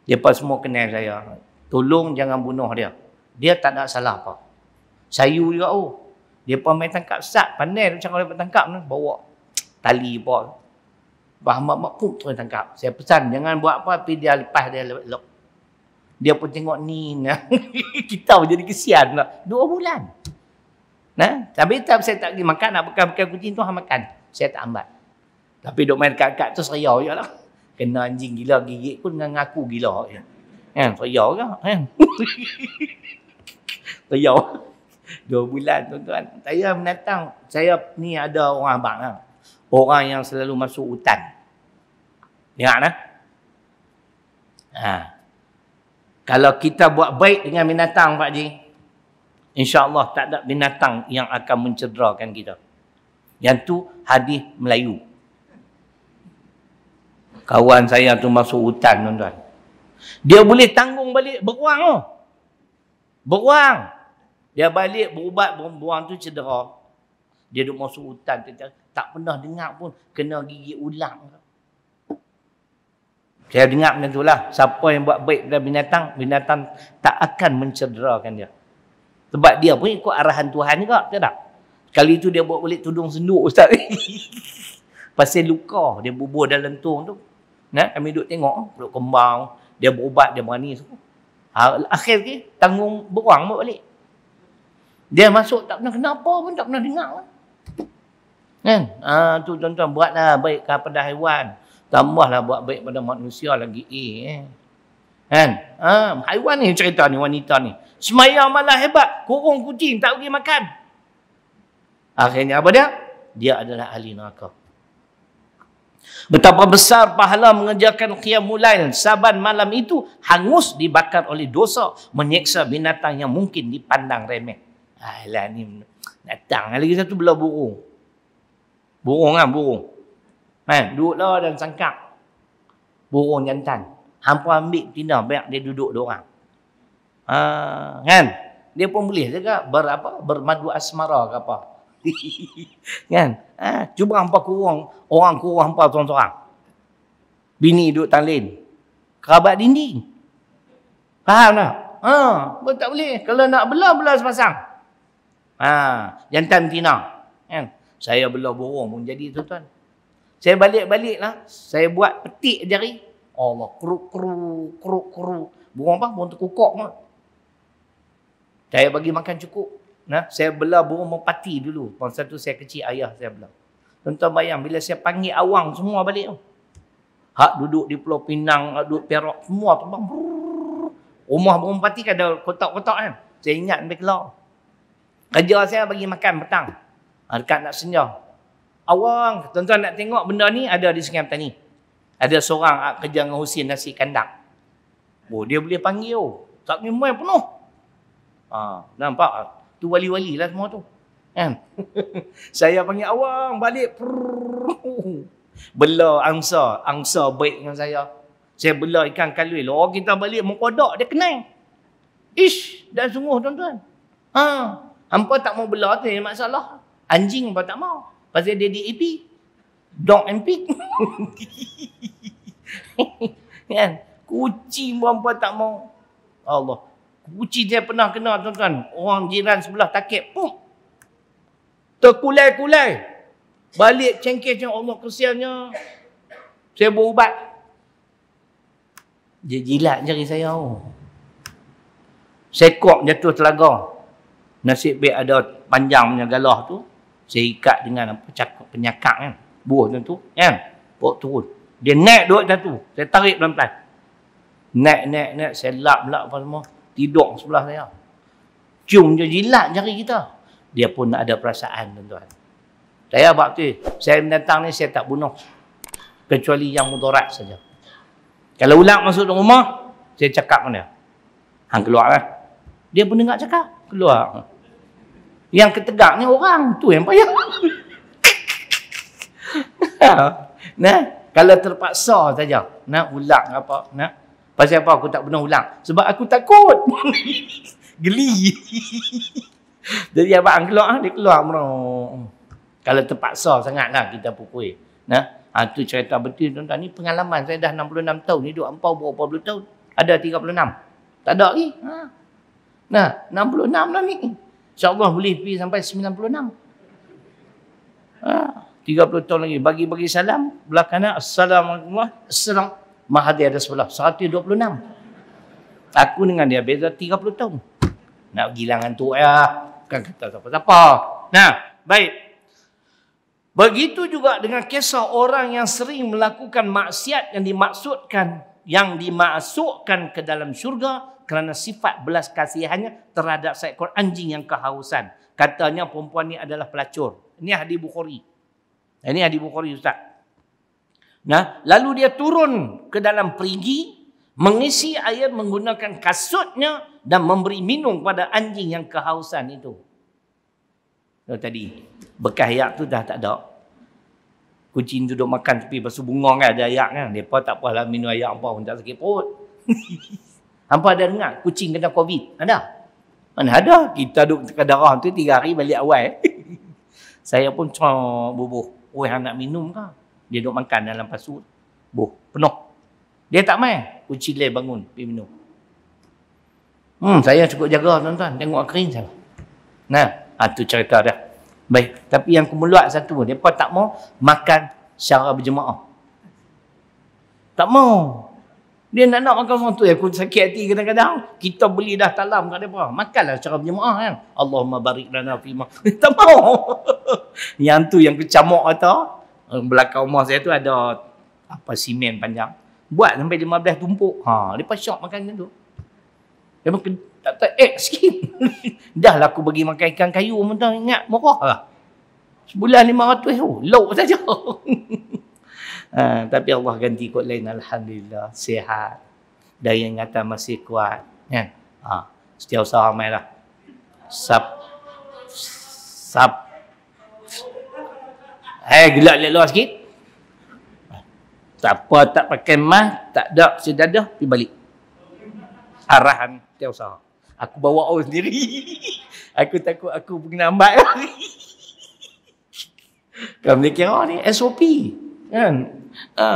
Mereka semua kenal saya. Tolong jangan bunuh dia. Dia tak ada salah apa. Sayu juga oh. Dia pun main tangkap sat. Pandai macam kalau tangkap ni. Bawa tali apa. Bahamat mak terus tangkap. Saya pesan jangan buat apa. Tapi dia lepas dia lelok. Dia pun tengok ni. Nah. <laughs> Kita pun jadi kesian lah. Dua bulan. Nah, tapi tak saya tak pergi makan. Nak bekan-bekan kucing tu, makan. Saya tak ambil. Tapi duk main dekat-dekat tu seriau je lah kena anjing gila gigit pun dengan aku gila ya. Kan, saya ke? Kan? <laughs> saya dua bulan tuan-tuan. Saya menatang, saya ni ada orang abang lah. Orang yang selalu masuk hutan. Ingat lah. Ha. Kalau kita buat baik dengan binatang Pak Ji, insya-Allah tak ada binatang yang akan mencederakan kita. Yang tu hadis Melayu. Kawan saya tu masuk hutan tuan-tuan. Dia boleh tanggung balik beruang tu. Beruang. Dia balik berubat beruang tu cedera. Dia duduk masuk hutan. Tak pernah dengar pun kena gigi ulang. Saya dengar macam itulah. Siapa yang buat baik pada binatang, binatang tak akan mencederakan dia. Sebab dia pun ikut arahan Tuhan juga. Tak? Kali itu dia buat balik tudung senduk Ustaz. <laughs> Pasal luka dia bubur dalam tung tu. Nah, kami duduk tengok, duduk kembang, dia berubat, dia berani semua. Ha, akhir ke, tanggung beruang balik. Dia masuk, tak pernah kenapa pun, tak pernah dengar. Kan? Ha, tu tuan-tuan, buatlah baik kepada haiwan. Tambahlah buat baik pada manusia lagi. Eh. Kan? Ha, haiwan ni cerita ni, wanita ni. Semayang malah hebat, kurung kucing, tak pergi makan. Akhirnya apa dia? Dia adalah ahli neraka. Betapa besar pahala mengerjakan qiyamul lail saban malam itu hangus dibakar oleh dosa menyeksa binatang yang mungkin dipandang remeh. Alah ni datang lagi satu belah burung. Burung kan burung. Kan duduklah dan sangkap. Burung jantan. Hampa ambil tina banyak dia duduk dia orang. Ha, kan? Dia pun boleh juga berapa bermadu asmara ke apa <laughs> kan? Ha, cuba hampa kurang, orang kurang hampa seorang-seorang. Bini duduk talin. Kerabat dinding. Faham tak? Ha, pun tak boleh. Kalau nak belah, belah sepasang. Ha, jantan tina. Kan? Saya belah burung pun jadi tuan-tuan. Saya balik-balik lah. Saya buat petik jari. Allah, keruk, keruk, keruk, keruk. Burung apa? Burung terkukuk pun. Saya bagi makan cukup. Nah, saya belah burung merpati dulu. Masa tu saya kecil ayah saya belah. Tuan-tuan bayang bila saya panggil awang semua balik tu. Hak duduk di Pulau Pinang, hak duduk Perak, semua tu bang. Rumah burung merpati kan ada kotak-kotak kan. Saya ingat sampai keluar. Kerja saya bagi makan petang. Ha, dekat nak senja. Awang, tuan-tuan nak tengok benda ni ada di Sungai Petani. Ada seorang kerja dengan Husin nasi kandang. Oh, dia boleh panggil. Oh. Tak memang penuh. Ha, nampak? Tu wali-wali lah semua tu. Kan? <laughs> saya panggil awang balik. Bela angsa. Angsa baik dengan saya. Saya bela ikan kalui. Orang kita balik mengkodok dia kenal. Ish, dah sungguh tuan-tuan. Ha, hampa tak mau bela tu yang masalah. Anjing pun tak mau. Pasal dia DAP. Dog and pig. <laughs> kan? Kucing pun hampa tak mau. Allah. Kucing dia pernah kena tuan-tuan. Orang jiran sebelah takik. Pum. Terkulai-kulai. Balik cengkeh macam Allah kesiannya. Saya berubat. Dia jilat jari saya. Oh. Sekok jatuh telaga. Nasib baik ada panjang punya galah tu. Saya ikat dengan apa cakap penyakak kan. Buah macam tu. Kan? Bawa turun. Dia naik duduk macam tu. Saya tarik pelan-pelan. Naik, naik, naik. Saya lap, lap apa semua. Tidur sebelah saya. Cium je jilat jari kita. Dia pun ada perasaan tuan-tuan. Saya buat tu. Saya datang ni saya tak bunuh. Kecuali yang mudarat saja. Kalau ulang masuk dalam rumah, saya cakap mana? Hang keluar lah. Dia pun dengar cakap. Keluar. Yang ketegak ni orang. Tu yang payah. <laughs> nah, kalau terpaksa saja nak ulang apa, nak Pasal apa aku tak pernah ulang? Sebab aku takut. <laughs> Geli. <laughs> Jadi abang keluar, dia keluar. Kalau terpaksa sangatlah kita pukul. Nah, ha, tu cerita betul tuan-tuan. Ni pengalaman saya dah 66 tahun. Ni duduk ampau berapa puluh tahun. Ada 36. Tak ada lagi. Ha. Nah, 66 lah ni. InsyaAllah boleh pergi sampai 96. Ha, 30 tahun lagi. Bagi-bagi salam. Belah kanan. Assalamualaikum. Assalamualaikum. Mahathir ada sebelah 126. Aku dengan dia beza 30 tahun. Nak gilangan tu ya. Bukan kata siapa-siapa. Nah, baik. Begitu juga dengan kisah orang yang sering melakukan maksiat yang dimaksudkan yang dimasukkan ke dalam syurga kerana sifat belas kasihannya terhadap seekor anjing yang kehausan. Katanya perempuan ini adalah pelacur. Ini hadis Bukhari. Ini hadis Bukhari Ustaz. Nah, lalu dia turun ke dalam perigi, mengisi air menggunakan kasutnya dan memberi minum pada anjing yang kehausan itu. So, tadi bekas ayak tu dah tak ada. Kucing duduk makan tepi basuh bunga kan ada ayak kan. Depa tak apalah minum ayak apa pun tak sakit perut. <laughs> Hampa ada dengar kucing kena covid? Ada? Mana ada? Kita duduk dekat darah tu tiga hari balik awal. <laughs> Saya pun cuma bubuh. Oh, nak minum kah? Dia duduk makan dalam pasu. Buh, penuh. Dia tak main. Kucing leh bangun, pergi minum. Hmm, saya cukup jaga tuan-tuan. Tengok kering saya. Nah, ha, cerita dah. Baik, tapi yang kemeluat satu, pun tak mau makan secara berjemaah. Tak mau. Dia nak nak makan sesuatu. Aku sakit hati kadang-kadang. Kita beli dah talam kat mereka. Makanlah secara berjemaah kan. Allahumma barik lana fima. <laughs> tak mau. <laughs> yang tu yang kecamuk kata. Eh, belakang rumah saya tu ada apa simen panjang. Buat sampai 15 tumpuk. Ha, depa syok makan macam tu. Makan tak tak eh sikit. <laughs> Dah lah aku bagi makan ikan kayu pun ingat murah lah. Sebulan 500 oh, low saja. <laughs> ha, tapi Allah ganti kot lain alhamdulillah sihat. Dan ingatan masih kuat. Ya. Ha, setiap usaha mai lah. Sab sab Eh, gelak lelah sikit. Tak apa, tak pakai mah, tak ada sedadah, pergi balik. Arahan, tiap usaha. Aku bawa orang sendiri. <laughs> aku takut aku pergi nambat. <laughs> Kau boleh kira ni SOP. Kan? Ha.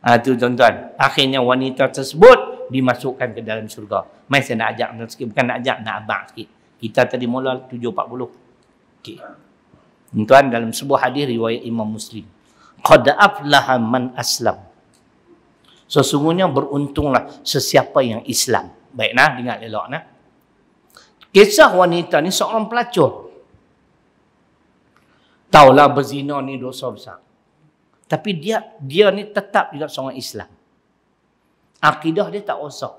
Ha, tu tuan-tuan. Akhirnya wanita tersebut dimasukkan ke dalam syurga. Mai saya nak ajak sikit. Bukan nak ajak, nak abang sikit. Kita tadi mula 7.40. Okey. Tuan dalam sebuah hadis riwayat Imam Muslim. Qad aflaha man aslam. Sesungguhnya beruntunglah sesiapa yang Islam. Baik nah, dengar elok nah. Kisah wanita ni seorang pelacur. Taulah berzina ni dosa besar. Tapi dia dia ni tetap juga seorang Islam. Akidah dia tak rosak.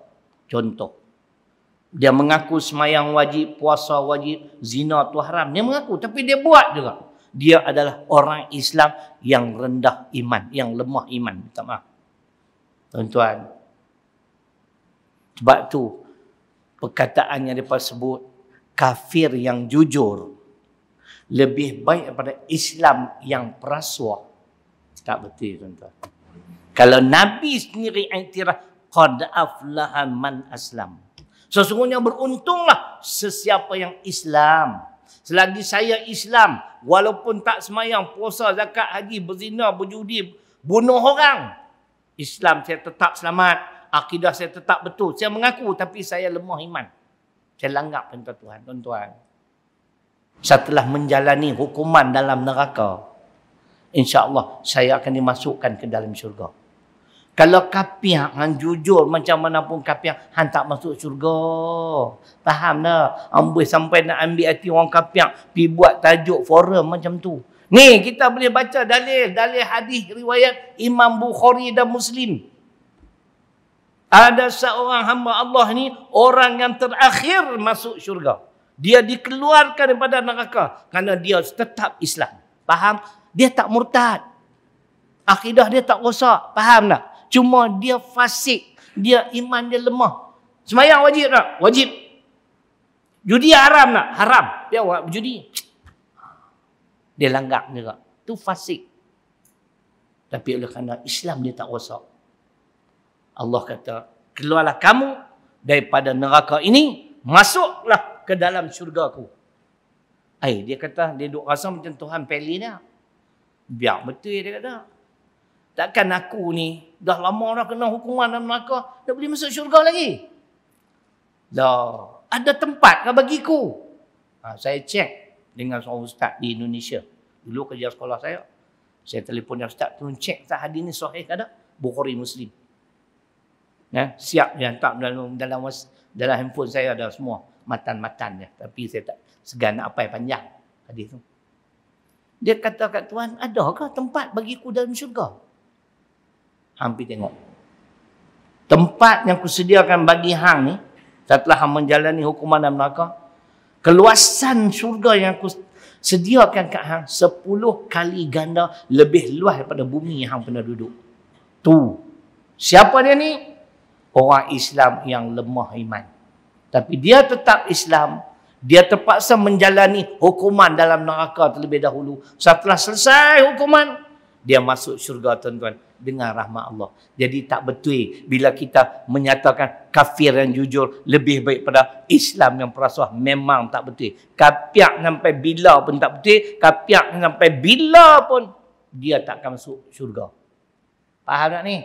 Contoh. Dia mengaku semayang wajib, puasa wajib, zina tu haram. Dia mengaku tapi dia buat juga. Dia adalah orang Islam yang rendah iman, yang lemah iman. Minta maaf. Tuan-tuan. Sebab tu perkataan yang dia sebut kafir yang jujur lebih baik daripada Islam yang perasuah. Tak betul tuan-tuan. Kalau Nabi sendiri iktiraf qad aflaha man aslam. Sesungguhnya beruntunglah sesiapa yang Islam. Selagi saya Islam, walaupun tak semayang, puasa, zakat, haji, berzina, berjudi, bunuh orang. Islam saya tetap selamat. Akidah saya tetap betul. Saya mengaku tapi saya lemah iman. Saya langgap perintah Tuhan. Tuan-tuan. Setelah menjalani hukuman dalam neraka. InsyaAllah saya akan dimasukkan ke dalam syurga. Kalau kapiak hang jujur macam mana pun kapiak hang tak masuk syurga. Faham tak? Amboi sampai nak ambil hati orang kapiak pi buat tajuk forum macam tu. Ni kita boleh baca dalil dalil hadis riwayat Imam Bukhari dan Muslim. Ada seorang hamba Allah ni orang yang terakhir masuk syurga. Dia dikeluarkan daripada neraka kerana dia tetap Islam. Faham? Dia tak murtad. Akidah dia tak rosak. Faham tak? Cuma dia fasik. Dia iman dia lemah. Semayang wajib tak? Wajib. Judi haram tak? Haram. Dia buat judi. Dia langgar juga. Itu fasik. Tapi oleh kerana Islam dia tak rosak. Allah kata, keluarlah kamu daripada neraka ini, masuklah ke dalam syurga aku. Eh, dia kata, dia duk rasa macam Tuhan pilih dia. Biar betul dia kata. Takkan aku ni dah lama dah kena hukuman dalam neraka, dah boleh masuk syurga lagi? Dah, ada tempat ke bagiku? Ha, saya cek dengan seorang ustaz di Indonesia. Dulu kerja sekolah saya. Saya telefon yang ustaz tu cek tak hadis ni sahih ke tak? Bukhari Muslim. Ya, siap dia hantar dalam dalam dalam handphone saya ada semua matan-matan dia. Tapi saya tak segan nak apa panjang hadis tu. Dia kata kat Tuhan, adakah tempat bagiku dalam syurga? Hampir tengok. Tempat yang kusediakan bagi hang ni, setelah hang menjalani hukuman dalam neraka, keluasan syurga yang aku sediakan kat hang, sepuluh kali ganda lebih luas daripada bumi yang hang pernah duduk. Tu. Siapa dia ni? Orang Islam yang lemah iman. Tapi dia tetap Islam, dia terpaksa menjalani hukuman dalam neraka terlebih dahulu. Setelah selesai hukuman, dia masuk syurga tuan-tuan dengan rahmat Allah. Jadi tak betul bila kita menyatakan kafir yang jujur lebih baik pada Islam yang perasuah. Memang tak betul. Kapiak sampai bila pun tak betul. Kapiak sampai bila pun dia tak akan masuk syurga. Faham tak ni?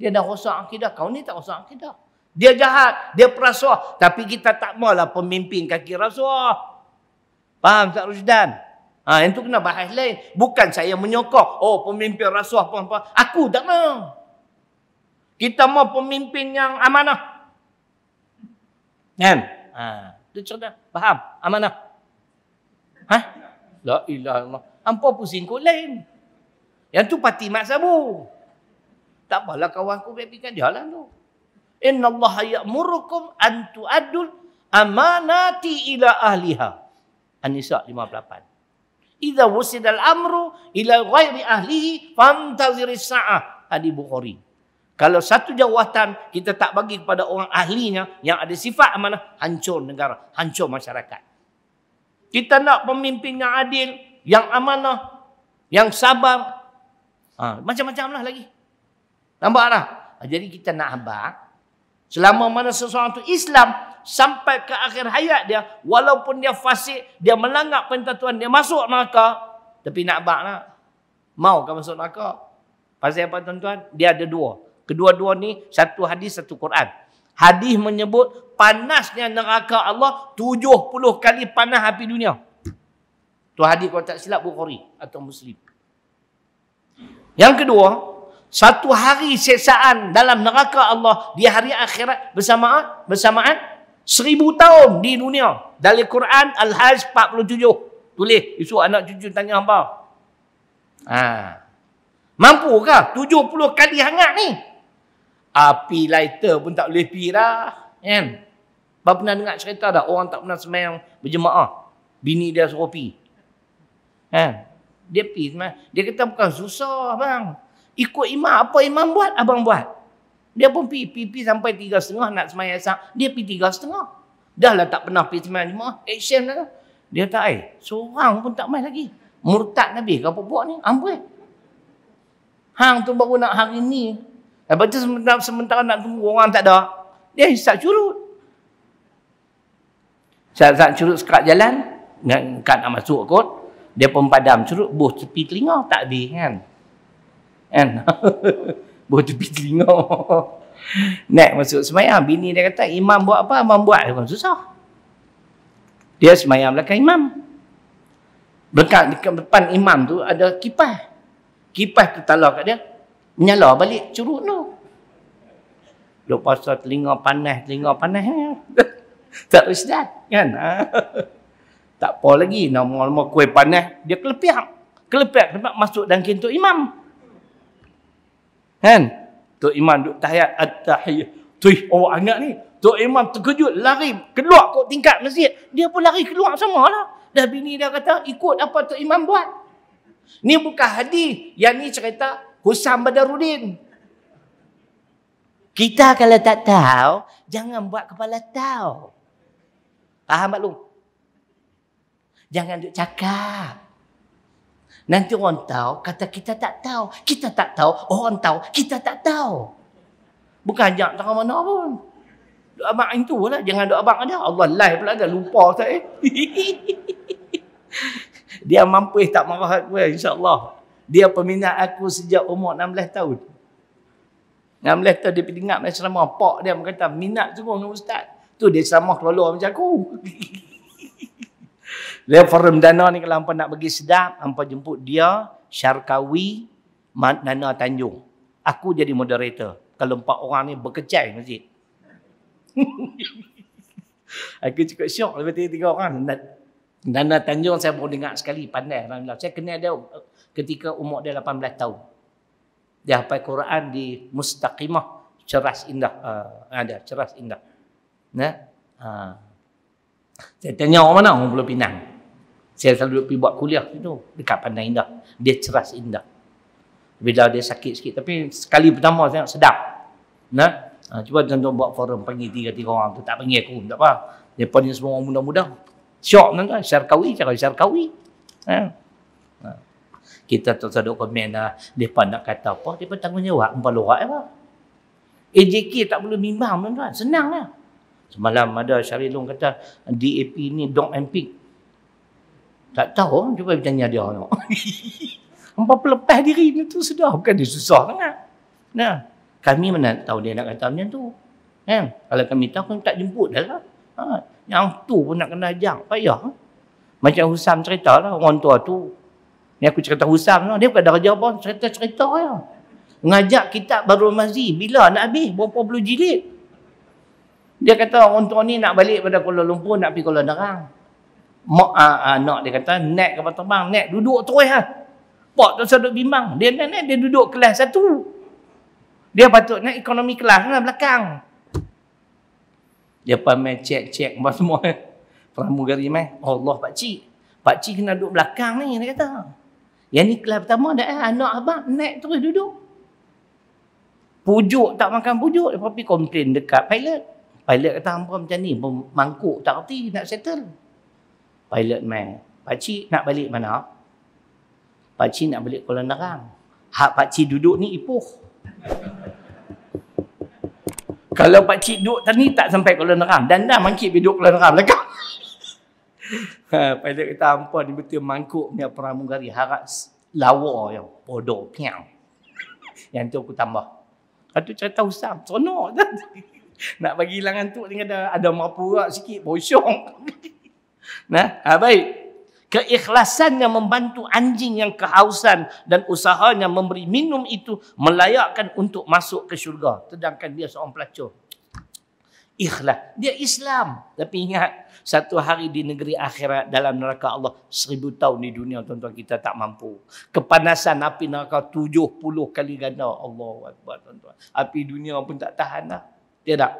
Dia dah rosak akidah. Kau ni tak rosak akidah. Dia jahat. Dia perasuah. Tapi kita tak maulah pemimpin kaki rasuah. Faham tak Rusdan? Ha, yang tu kena bahas lain. Bukan saya menyokong. Oh, pemimpin rasuah pun apa. Aku tak mau. Kita mau pemimpin yang amanah. Kan? Ha, itu cerdas. Faham? Amanah. Ha? La ilah Allah. Hampa pusing kau lain. Yang tu pati mak sabu. Tak apalah kawan aku bebikan dia lah tu. Inna Allah ya'murukum antu adul amanati ila ahliha. An-Nisa 58 idza wusidal amru ila ghairi ahlihi fantaziri sa'ah. Hadis bukhari. Kalau satu jawatan kita tak bagi kepada orang ahlinya yang ada sifat amanah hancur negara hancur masyarakat. Kita nak pemimpin yang adil yang amanah yang sabar. Ha, macam-macam lah lagi. Nampak tak? Jadi kita nak habaq. Selama mana seseorang itu Islam sampai ke akhir hayat dia walaupun dia fasik dia melanggar perintah Tuhan dia masuk neraka tapi nak bak nak mau kan masuk neraka? Pasal apa tuan-tuan? Dia ada dua. Kedua-dua ni satu hadis satu Quran. Hadis menyebut panasnya neraka Allah 70 kali panas api dunia. Tu hadis kalau tak silap Bukhari atau Muslim. Yang kedua satu hari sesaan dalam neraka Allah di hari akhirat bersamaan bersamaan Seribu tahun di dunia. Dari Quran Al-Hajj 47. Tulis. Isu anak cucu tanya apa. Ha. Mampukah 70 kali hangat ni? Api lighter pun tak boleh pergi dah. Kan? Bapak pernah dengar cerita dah. Orang tak pernah semayang berjemaah. Bini dia suruh pergi. Kan? Dia pergi semayang. Dia kata bukan susah bang. Ikut imam. Apa imam buat? Abang buat. Dia pun pi pi pi sampai tiga setengah nak semayang sak. Dia pi tiga setengah. Dah lah tak pernah pergi semayang lima. Action dah. Dia tak eh. Seorang pun tak main lagi. Murtad Nabi. Kau buat ni? Amboi. Hang tu baru nak hari ni. Lepas tu sementara, sementara nak tunggu orang tak ada. Dia hisap curut. Saat-saat curut sekat jalan. Kat nak masuk kot. Dia pun padam curut. Buh tepi telinga. Tak habis kan. Kan? <laughs> Buat tepi telinga. Naik masuk semayang. Bini dia kata, imam buat apa? Imam buat. Bukan susah. Dia semayang belakang imam. Dekat, dekat depan imam tu ada kipas. Kipas tu talak kat dia. Menyala balik curut tu. Duk pasal telinga panas, telinga panas. <laughs> tak ustaz kan? <laughs> tak apa lagi nama-nama kuih panas dia kelepiak. Kelepiak sebab masuk dalam kintu imam. Kan? Tok imam duk tahiyat at-tahiyat. Tuih, oh angat ni. Tok imam terkejut, lari keluar kok tingkat masjid. Dia pun lari keluar sama lah. Dah bini dia kata, ikut apa Tok imam buat. Ni bukan hadis. Yang ni cerita Husam Badarudin. Kita kalau tak tahu, jangan buat kepala tahu. Faham tak lu? Jangan duk cakap. Nanti orang tahu, kata kita tak tahu. Kita tak tahu, orang tahu, kita tak tahu. Bukan ajak tak mana pun. Duk abang itu lah. Jangan duk abang ada. Allah live pula ada. Lupa saya. <laughs> Dia mampu tak marah aku insyaAllah. Dia peminat aku sejak umur 16 tahun. 16 tahun dia pergi dengar macam ceramah. Pak dia kata minat semua dengan ustaz. Tu dia ceramah keluar macam aku. <laughs> dia forum dana ni kalau hampa nak pergi sedap. Hampa jemput dia, Syarkawi, Nana Tanjung. Aku jadi moderator kalau empat orang ni berkecai masjid. <laughs> aku cukup syok lepas tiga, tiga orang. Nana Tanjung saya baru dengar sekali pandai. Alhamdulillah. Saya kenal dia ketika umur dia 18 tahun. Dia hafal Quran di Mustaqimah. Ceras indah. Uh, ada ceras indah. Nah. Uh. Saya tanya orang mana? Orang Pulau Pinang. Saya selalu pergi buat kuliah itu dekat Pandai Indah. Dia ceras indah. Bila dia sakit sikit. Tapi sekali pertama saya sedap. Nah, ha, cuba tuan-tuan buat forum panggil tiga-tiga orang tu. Tak panggil aku, tak apa. Dia panggil semua orang muda-muda. Syok tuan-tuan. Syarkawi, cakap Syarkawi. Ha. Ha. Kita tu saduk komen lah. Mereka nak kata apa, mereka tanggungjawab. Empat luar apa. AJK tak perlu bimbang tuan-tuan. Senang lah. Semalam ada Syarilung kata DAP ni dog and pig. Tak tahu, cuba bertanya <laughs> dia. Empat pelepas diri ni tu sudah. Bukan dia susah sangat. Nah, kami mana tahu dia nak kata macam tu. Kan? Kalau kami tahu, kami tak jemput dah lah. Ha. Yang tu pun nak kena ajak. Payah. Macam Husam cerita lah. Orang tua tu. Ni aku cerita Husam lah. Dia bukan darjah apa. Cerita-cerita lah. Ngajak kitab baru mazi. Bila nak habis? Berapa puluh jilid? Dia kata orang tua ni nak balik pada Kuala Lumpur. Nak pergi Kuala Nerang. Mak uh, uh, nak dia kata. Nek kapal terbang. Nek duduk terus lah. Pak tu sedut bimbang. Dia, nek, dia duduk kelas satu. Dia patut nak ekonomi kelas lah belakang. Dia pamer cek-cek apa <laughs> semua. Pramugari meh. Allah pak cik. Pak cik kena duduk belakang ni dia kata. Yang ni kelas pertama dah eh, anak abang naik terus duduk. Pujuk tak makan pujuk. Dia pergi komplain dekat pilot. Pilot kata hampa macam ni. Mangkuk tak reti nak settle. Pilot meh. Pak cik nak balik mana? Pak cik nak balik Kuala Nerang. Hak pak cik duduk ni ipuh. <laughs> Kalau pak cik duduk tadi tak sampai Kuala Nerang. Dan dah mangkit duduk Kuala Nerang belakang. <laughs> ha, Pilot kata apa ni betul mangkuk punya pramugari. Harap lawa yang bodoh. Piang. <laughs> Yang tu aku tambah. Itu cerita usam. Sonok. Nak bagi hilang tu ada, ada mapurak sikit. Bosong. Nah, ha, baik. Keikhlasannya membantu anjing yang kehausan dan usahanya memberi minum itu melayakkan untuk masuk ke syurga. Sedangkan dia seorang pelacur. Ikhlas. Dia Islam. Tapi ingat satu hari di negeri akhirat dalam neraka Allah seribu tahun di dunia tuan-tuan kita tak mampu. Kepanasan api neraka tujuh puluh kali ganda. Allah Akbar tuan-tuan. Api dunia pun tak tahan lah. Tidak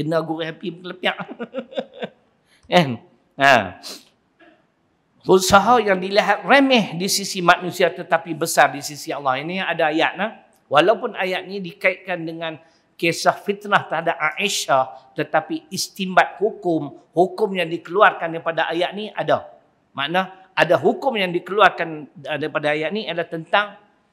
kena gurih api lepiak <laughs> kan ha usaha yang dilihat remeh di sisi manusia tetapi besar di sisi Allah. Ini ada ayat. Nah? Walaupun ayat ini dikaitkan dengan kisah fitnah terhadap Aisyah tetapi istimbat hukum, hukum yang dikeluarkan daripada ayat ini ada. Makna ada hukum yang dikeluarkan daripada ayat ini adalah tentang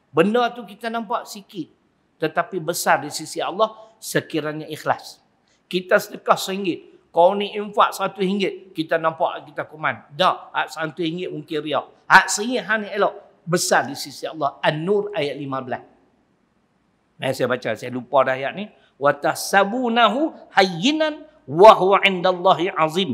benda tu kita nampak sikit tetapi besar di sisi Allah sekiranya ikhlas. Kita sedekah seringgit, kau ni infak satu ringgit, kita nampak kita kuman. Tak, hak satu ringgit mungkin riak. Hak seringgit hak ni elok. Besar di sisi Allah. An-Nur ayat 15. Nah, saya baca, saya lupa dah ayat ni. وَتَحْسَبُونَهُ هَيِّنًا وَهُوَ عِنْدَ اللَّهِ عَظِيمٌ.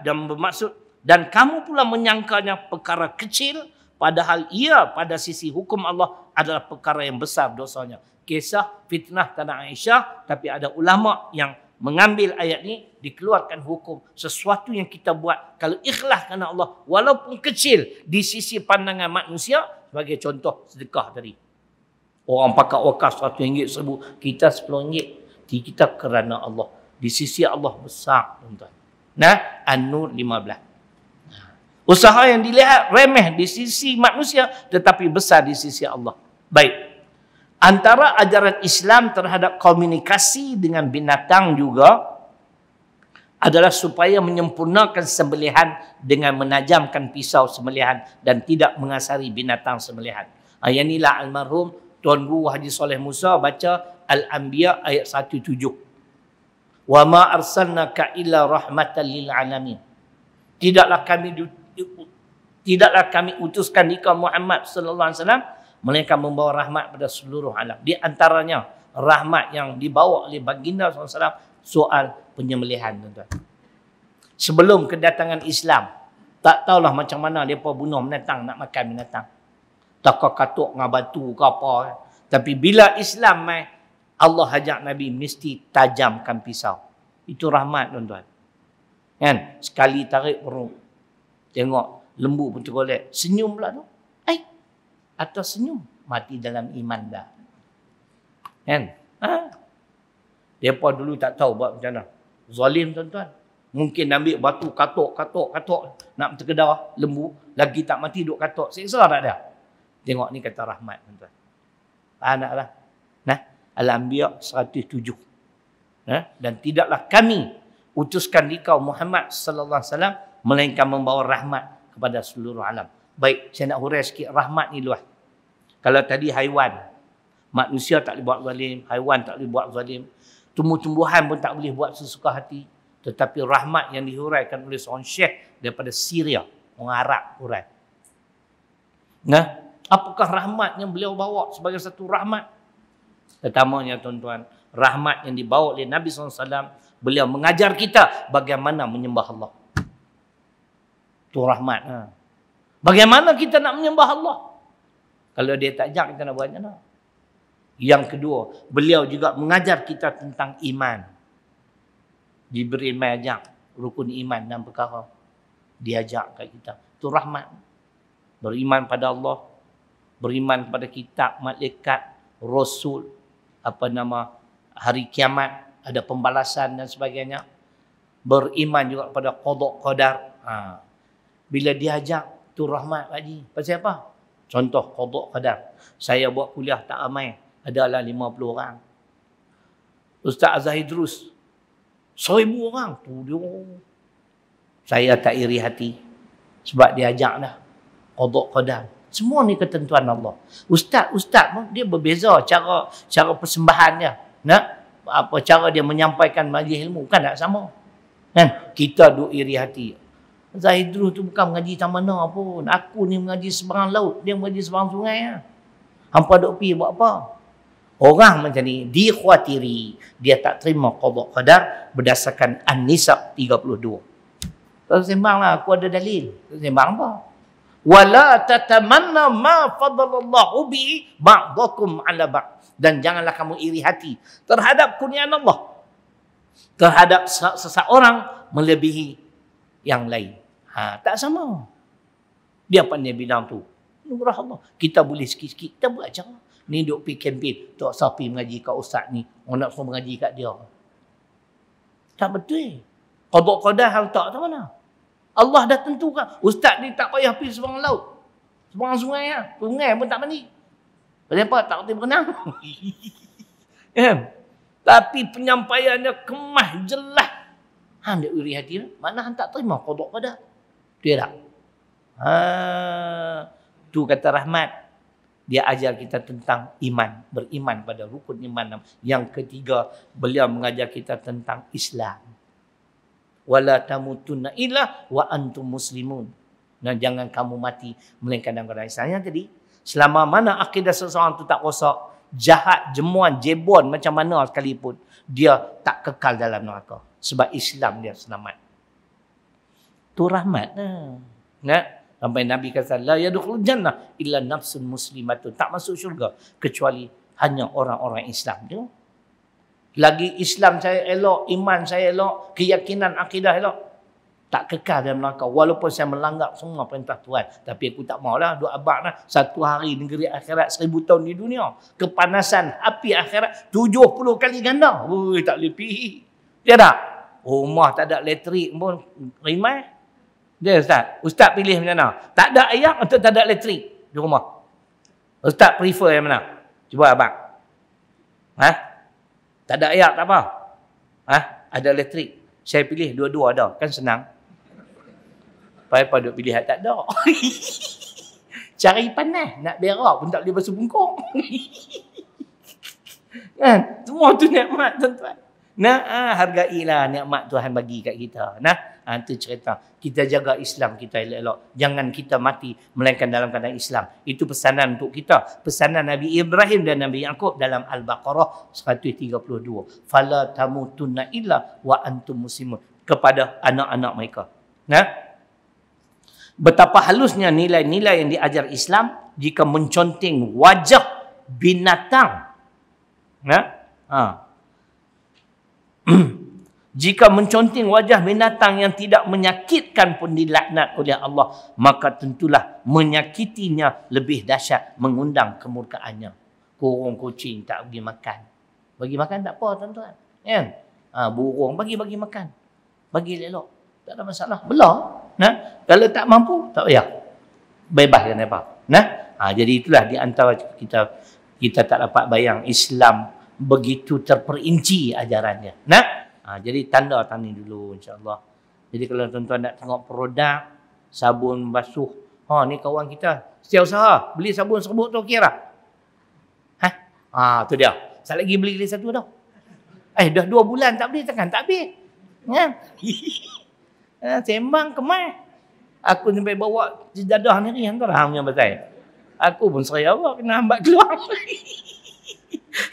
Dan bermaksud, dan kamu pula menyangkanya perkara kecil, padahal ia pada sisi hukum Allah adalah perkara yang besar dosanya. Kisah fitnah tanah Aisyah tapi ada ulama yang mengambil ayat ni dikeluarkan hukum sesuatu yang kita buat kalau ikhlas kerana Allah walaupun kecil di sisi pandangan manusia sebagai contoh sedekah tadi. Orang pakai wakaf satu ringgit seribu, kita sepuluh ringgit. Kita kerana Allah. Di sisi Allah besar, tuan-tuan. Nah, An-Nur 15. Usaha yang dilihat remeh di sisi manusia tetapi besar di sisi Allah. Baik. Antara ajaran Islam terhadap komunikasi dengan binatang juga adalah supaya menyempurnakan sembelihan dengan menajamkan pisau sembelihan dan tidak mengasari binatang sembelihan. Ayat inilah almarhum Tuan Guru Haji Soleh Musa baca Al-Anbiya ayat 17. Wa ma arsalnaka illa rahmatan lil alamin. Tidaklah kami tidaklah kami utuskan engkau Muhammad sallallahu alaihi wasallam melainkan membawa rahmat pada seluruh alam. Di antaranya rahmat yang dibawa oleh baginda SAW soal penyembelihan tuan-tuan. Sebelum kedatangan Islam, tak tahulah macam mana mereka bunuh binatang nak makan binatang tak katuk dengan batu ke apa. Tapi bila Islam mai, Allah ajak Nabi mesti tajamkan pisau. Itu rahmat tuan-tuan. Kan? Sekali tarik perut. Tengok lembu pun tergolek. Senyum pula tu. Atau senyum. Mati dalam iman dah. Kan? Ha? Mereka dulu tak tahu buat macam mana. Zalim tuan-tuan. Mungkin ambil batu katuk, katuk, katuk. Nak terkedah lembu. Lagi tak mati duk katuk. Seksa tak ada. Tengok ni kata rahmat tuan-tuan. Faham taklah? Nah, Al-Anbiya 107. Nah, dan tidaklah kami utuskan di kau Muhammad sallallahu alaihi wasallam melainkan membawa rahmat kepada seluruh alam. Baik, saya nak hurai sikit rahmat ni luas. Kalau tadi haiwan, manusia tak boleh buat zalim, haiwan tak boleh buat zalim, tumbuh-tumbuhan pun tak boleh buat sesuka hati. Tetapi rahmat yang dihuraikan oleh seorang syekh daripada Syria, orang Arab hurai. Nah, Apakah rahmat yang beliau bawa sebagai satu rahmat? Pertamanya tuan-tuan, rahmat yang dibawa oleh Nabi SAW, beliau mengajar kita bagaimana menyembah Allah. Itu rahmat. Ha. Bagaimana kita nak menyembah Allah? Kalau dia tak ajak, kita nak buat macam Yang kedua, beliau juga mengajar kita tentang iman. Jibril mai ajak rukun iman dan perkara. Dia ajak kat kita. Itu rahmat. Beriman pada Allah, beriman pada kitab, malaikat, rasul, apa nama, hari kiamat, ada pembalasan dan sebagainya. Beriman juga pada kodok kodar. Ha. Bila diajak, tu rahmat Pak Haji. Pasal apa? Contoh kodok kodar. Saya buat kuliah tak ramai. Adalah 50 orang. Ustaz Azhar Idrus. Seribu orang. Tu dia. Saya tak iri hati. Sebab diajak dah. Kodok kodar. Semua ni ketentuan Allah. Ustaz, ustaz pun dia berbeza cara cara persembahannya. Nak apa cara dia menyampaikan majlis ilmu kan tak sama. Kan? Kita duk iri hati. Zahidru tu bukan mengaji tak mana pun. Aku ni mengaji seberang laut, dia mengaji seberang sungai ya. Hampa duk pi buat apa? Orang macam ni dikhawatiri dia tak terima qada qadar berdasarkan An-Nisa 32. Kalau sembanglah aku ada dalil. Sembang apa? wala tatamanna ma fadalallahu bi ba'dakum ala ba'd dan janganlah kamu iri hati terhadap kurniaan Allah terhadap seseorang melebihi yang lain ha tak sama dia dia bilang tu nurah Allah kita boleh sikit-sikit kita buat cara ni duk pi kempen tok sapi mengaji kat ustaz ni orang nak suruh mengaji kat dia tak betul qada qada hal tak tahu mana Allah dah tentukan. Ustaz ni tak payah pergi seberang laut. Seberang sungai lah. Sungai pun tak mandi. Kenapa? Tak kerti berenang. ya. <laughs> Tapi penyampaiannya kemah jelas. Han dia iri hati. Mana han tak terima kodok Dia tak. Ha. Tu kata rahmat. Dia ajar kita tentang iman. Beriman pada rukun iman. Yang ketiga, beliau mengajar kita tentang Islam wala tamutunna illa wa antum muslimun. Dan jangan kamu mati melainkan dalam keadaan Islam. Yang tadi, selama mana akidah seseorang itu tak rosak, jahat, jemuan, jebon macam mana sekalipun, dia tak kekal dalam neraka. Sebab Islam dia selamat. Itu rahmat. Nah. Nah, Sampai Nabi kata, La yadukhul jannah illa nafsun muslimatun. Tak masuk syurga kecuali hanya orang-orang Islam. Tengok. Lagi Islam saya elok, iman saya elok, keyakinan akidah elok. Tak kekal dalam neraka. Walaupun saya melanggar semua perintah Tuhan. Tapi aku tak maulah duk abad lah. Satu hari negeri akhirat seribu tahun di dunia. Kepanasan api akhirat tujuh puluh kali ganda. Ui, tak boleh pergi. Dia tak? Rumah tak ada elektrik pun. Rimai. Dia Ustaz. Ustaz pilih macam mana? Tak ada air atau tak ada elektrik di rumah? Ustaz prefer yang mana? Cuba abang. Ha? Tak ada air tak apa? Ha? Ada elektrik. Saya pilih dua-dua ada. Kan senang. Pai-pai duk pilih tak ada. <laughs> Cari panas. Nak berak pun tak boleh basuh bungkung. <laughs> kan? Semua tu nikmat tuan-tuan. Nah, ah, hargailah nikmat Tuhan bagi kat kita. Nah, ah, itu cerita. Kita jaga Islam kita elok-elok. Jangan kita mati melainkan dalam keadaan Islam. Itu pesanan untuk kita. Pesanan Nabi Ibrahim dan Nabi Yaakob dalam Al-Baqarah 132. Fala tamutunna illa wa antum muslimun kepada anak-anak mereka. Nah, betapa halusnya nilai-nilai yang diajar Islam jika menconting wajah binatang. Nah, ha. <clears throat> Jika menconting wajah binatang yang tidak menyakitkan pun dilaknat oleh Allah, maka tentulah menyakitinya lebih dahsyat mengundang kemurkaannya. Kurung kucing tak bagi makan. Bagi makan tak apa tuan-tuan. Kan? Ha, burung bagi-bagi makan. Bagi elok. Tak ada masalah. Belah. Nah, kalau tak mampu, tak payah. Bebas kan apa. Nah, ha, jadi itulah di antara kita kita tak dapat bayang Islam begitu terperinci ajarannya. Nah, ha, jadi tanda tani dulu insya-Allah. Jadi kalau tuan-tuan nak tengok produk sabun basuh, ha ni kawan kita, setiausaha beli sabun serbuk tu kira. Ha? Ha tu dia. Saya lagi beli lagi satu dah. Eh dah dua bulan tak beli tekan tak habis. Ha? <laughs> ha sembang kemai. Aku sampai bawa sejadah ni tu lah punya pasal. Aku pun saya awak kena hambat keluar.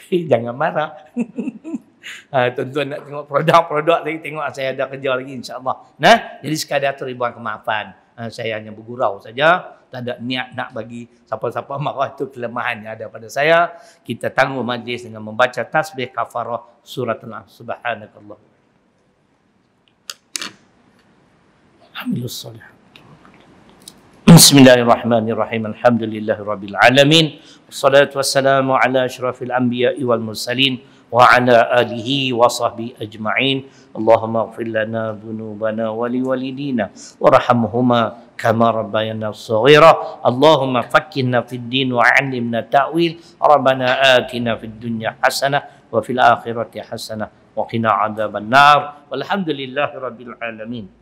<laughs> Jangan marah. <laughs> ha, tuan-tuan nak tengok produk-produk lagi, tengok saya ada kerja lagi insyaAllah. Nah, jadi sekadar ribuan kemaafan. Ha, saya hanya bergurau saja. Tak ada niat nak bagi siapa-siapa marah <laughs> itu kelemahan yang ada pada saya. Kita tangguh majlis dengan membaca tasbih kafarah surat al Subhanakallah. Alhamdulillah. Bismillahirrahmanirrahim. Alhamdulillahirrabbilalamin. والصلاة والسلام على أشرف الأنبياء والمرسلين وعلى آله وصحبه أجمعين اللهم اغفر لنا ذنوبنا ولوالدينا وارحمهما كما ربيانا صغيرا اللهم فكنا في الدين وعلمنا التأويل ربنا آتنا في الدنيا حسنة وفي الآخرة حسنة وقنا عذاب النار والحمد لله رب العالمين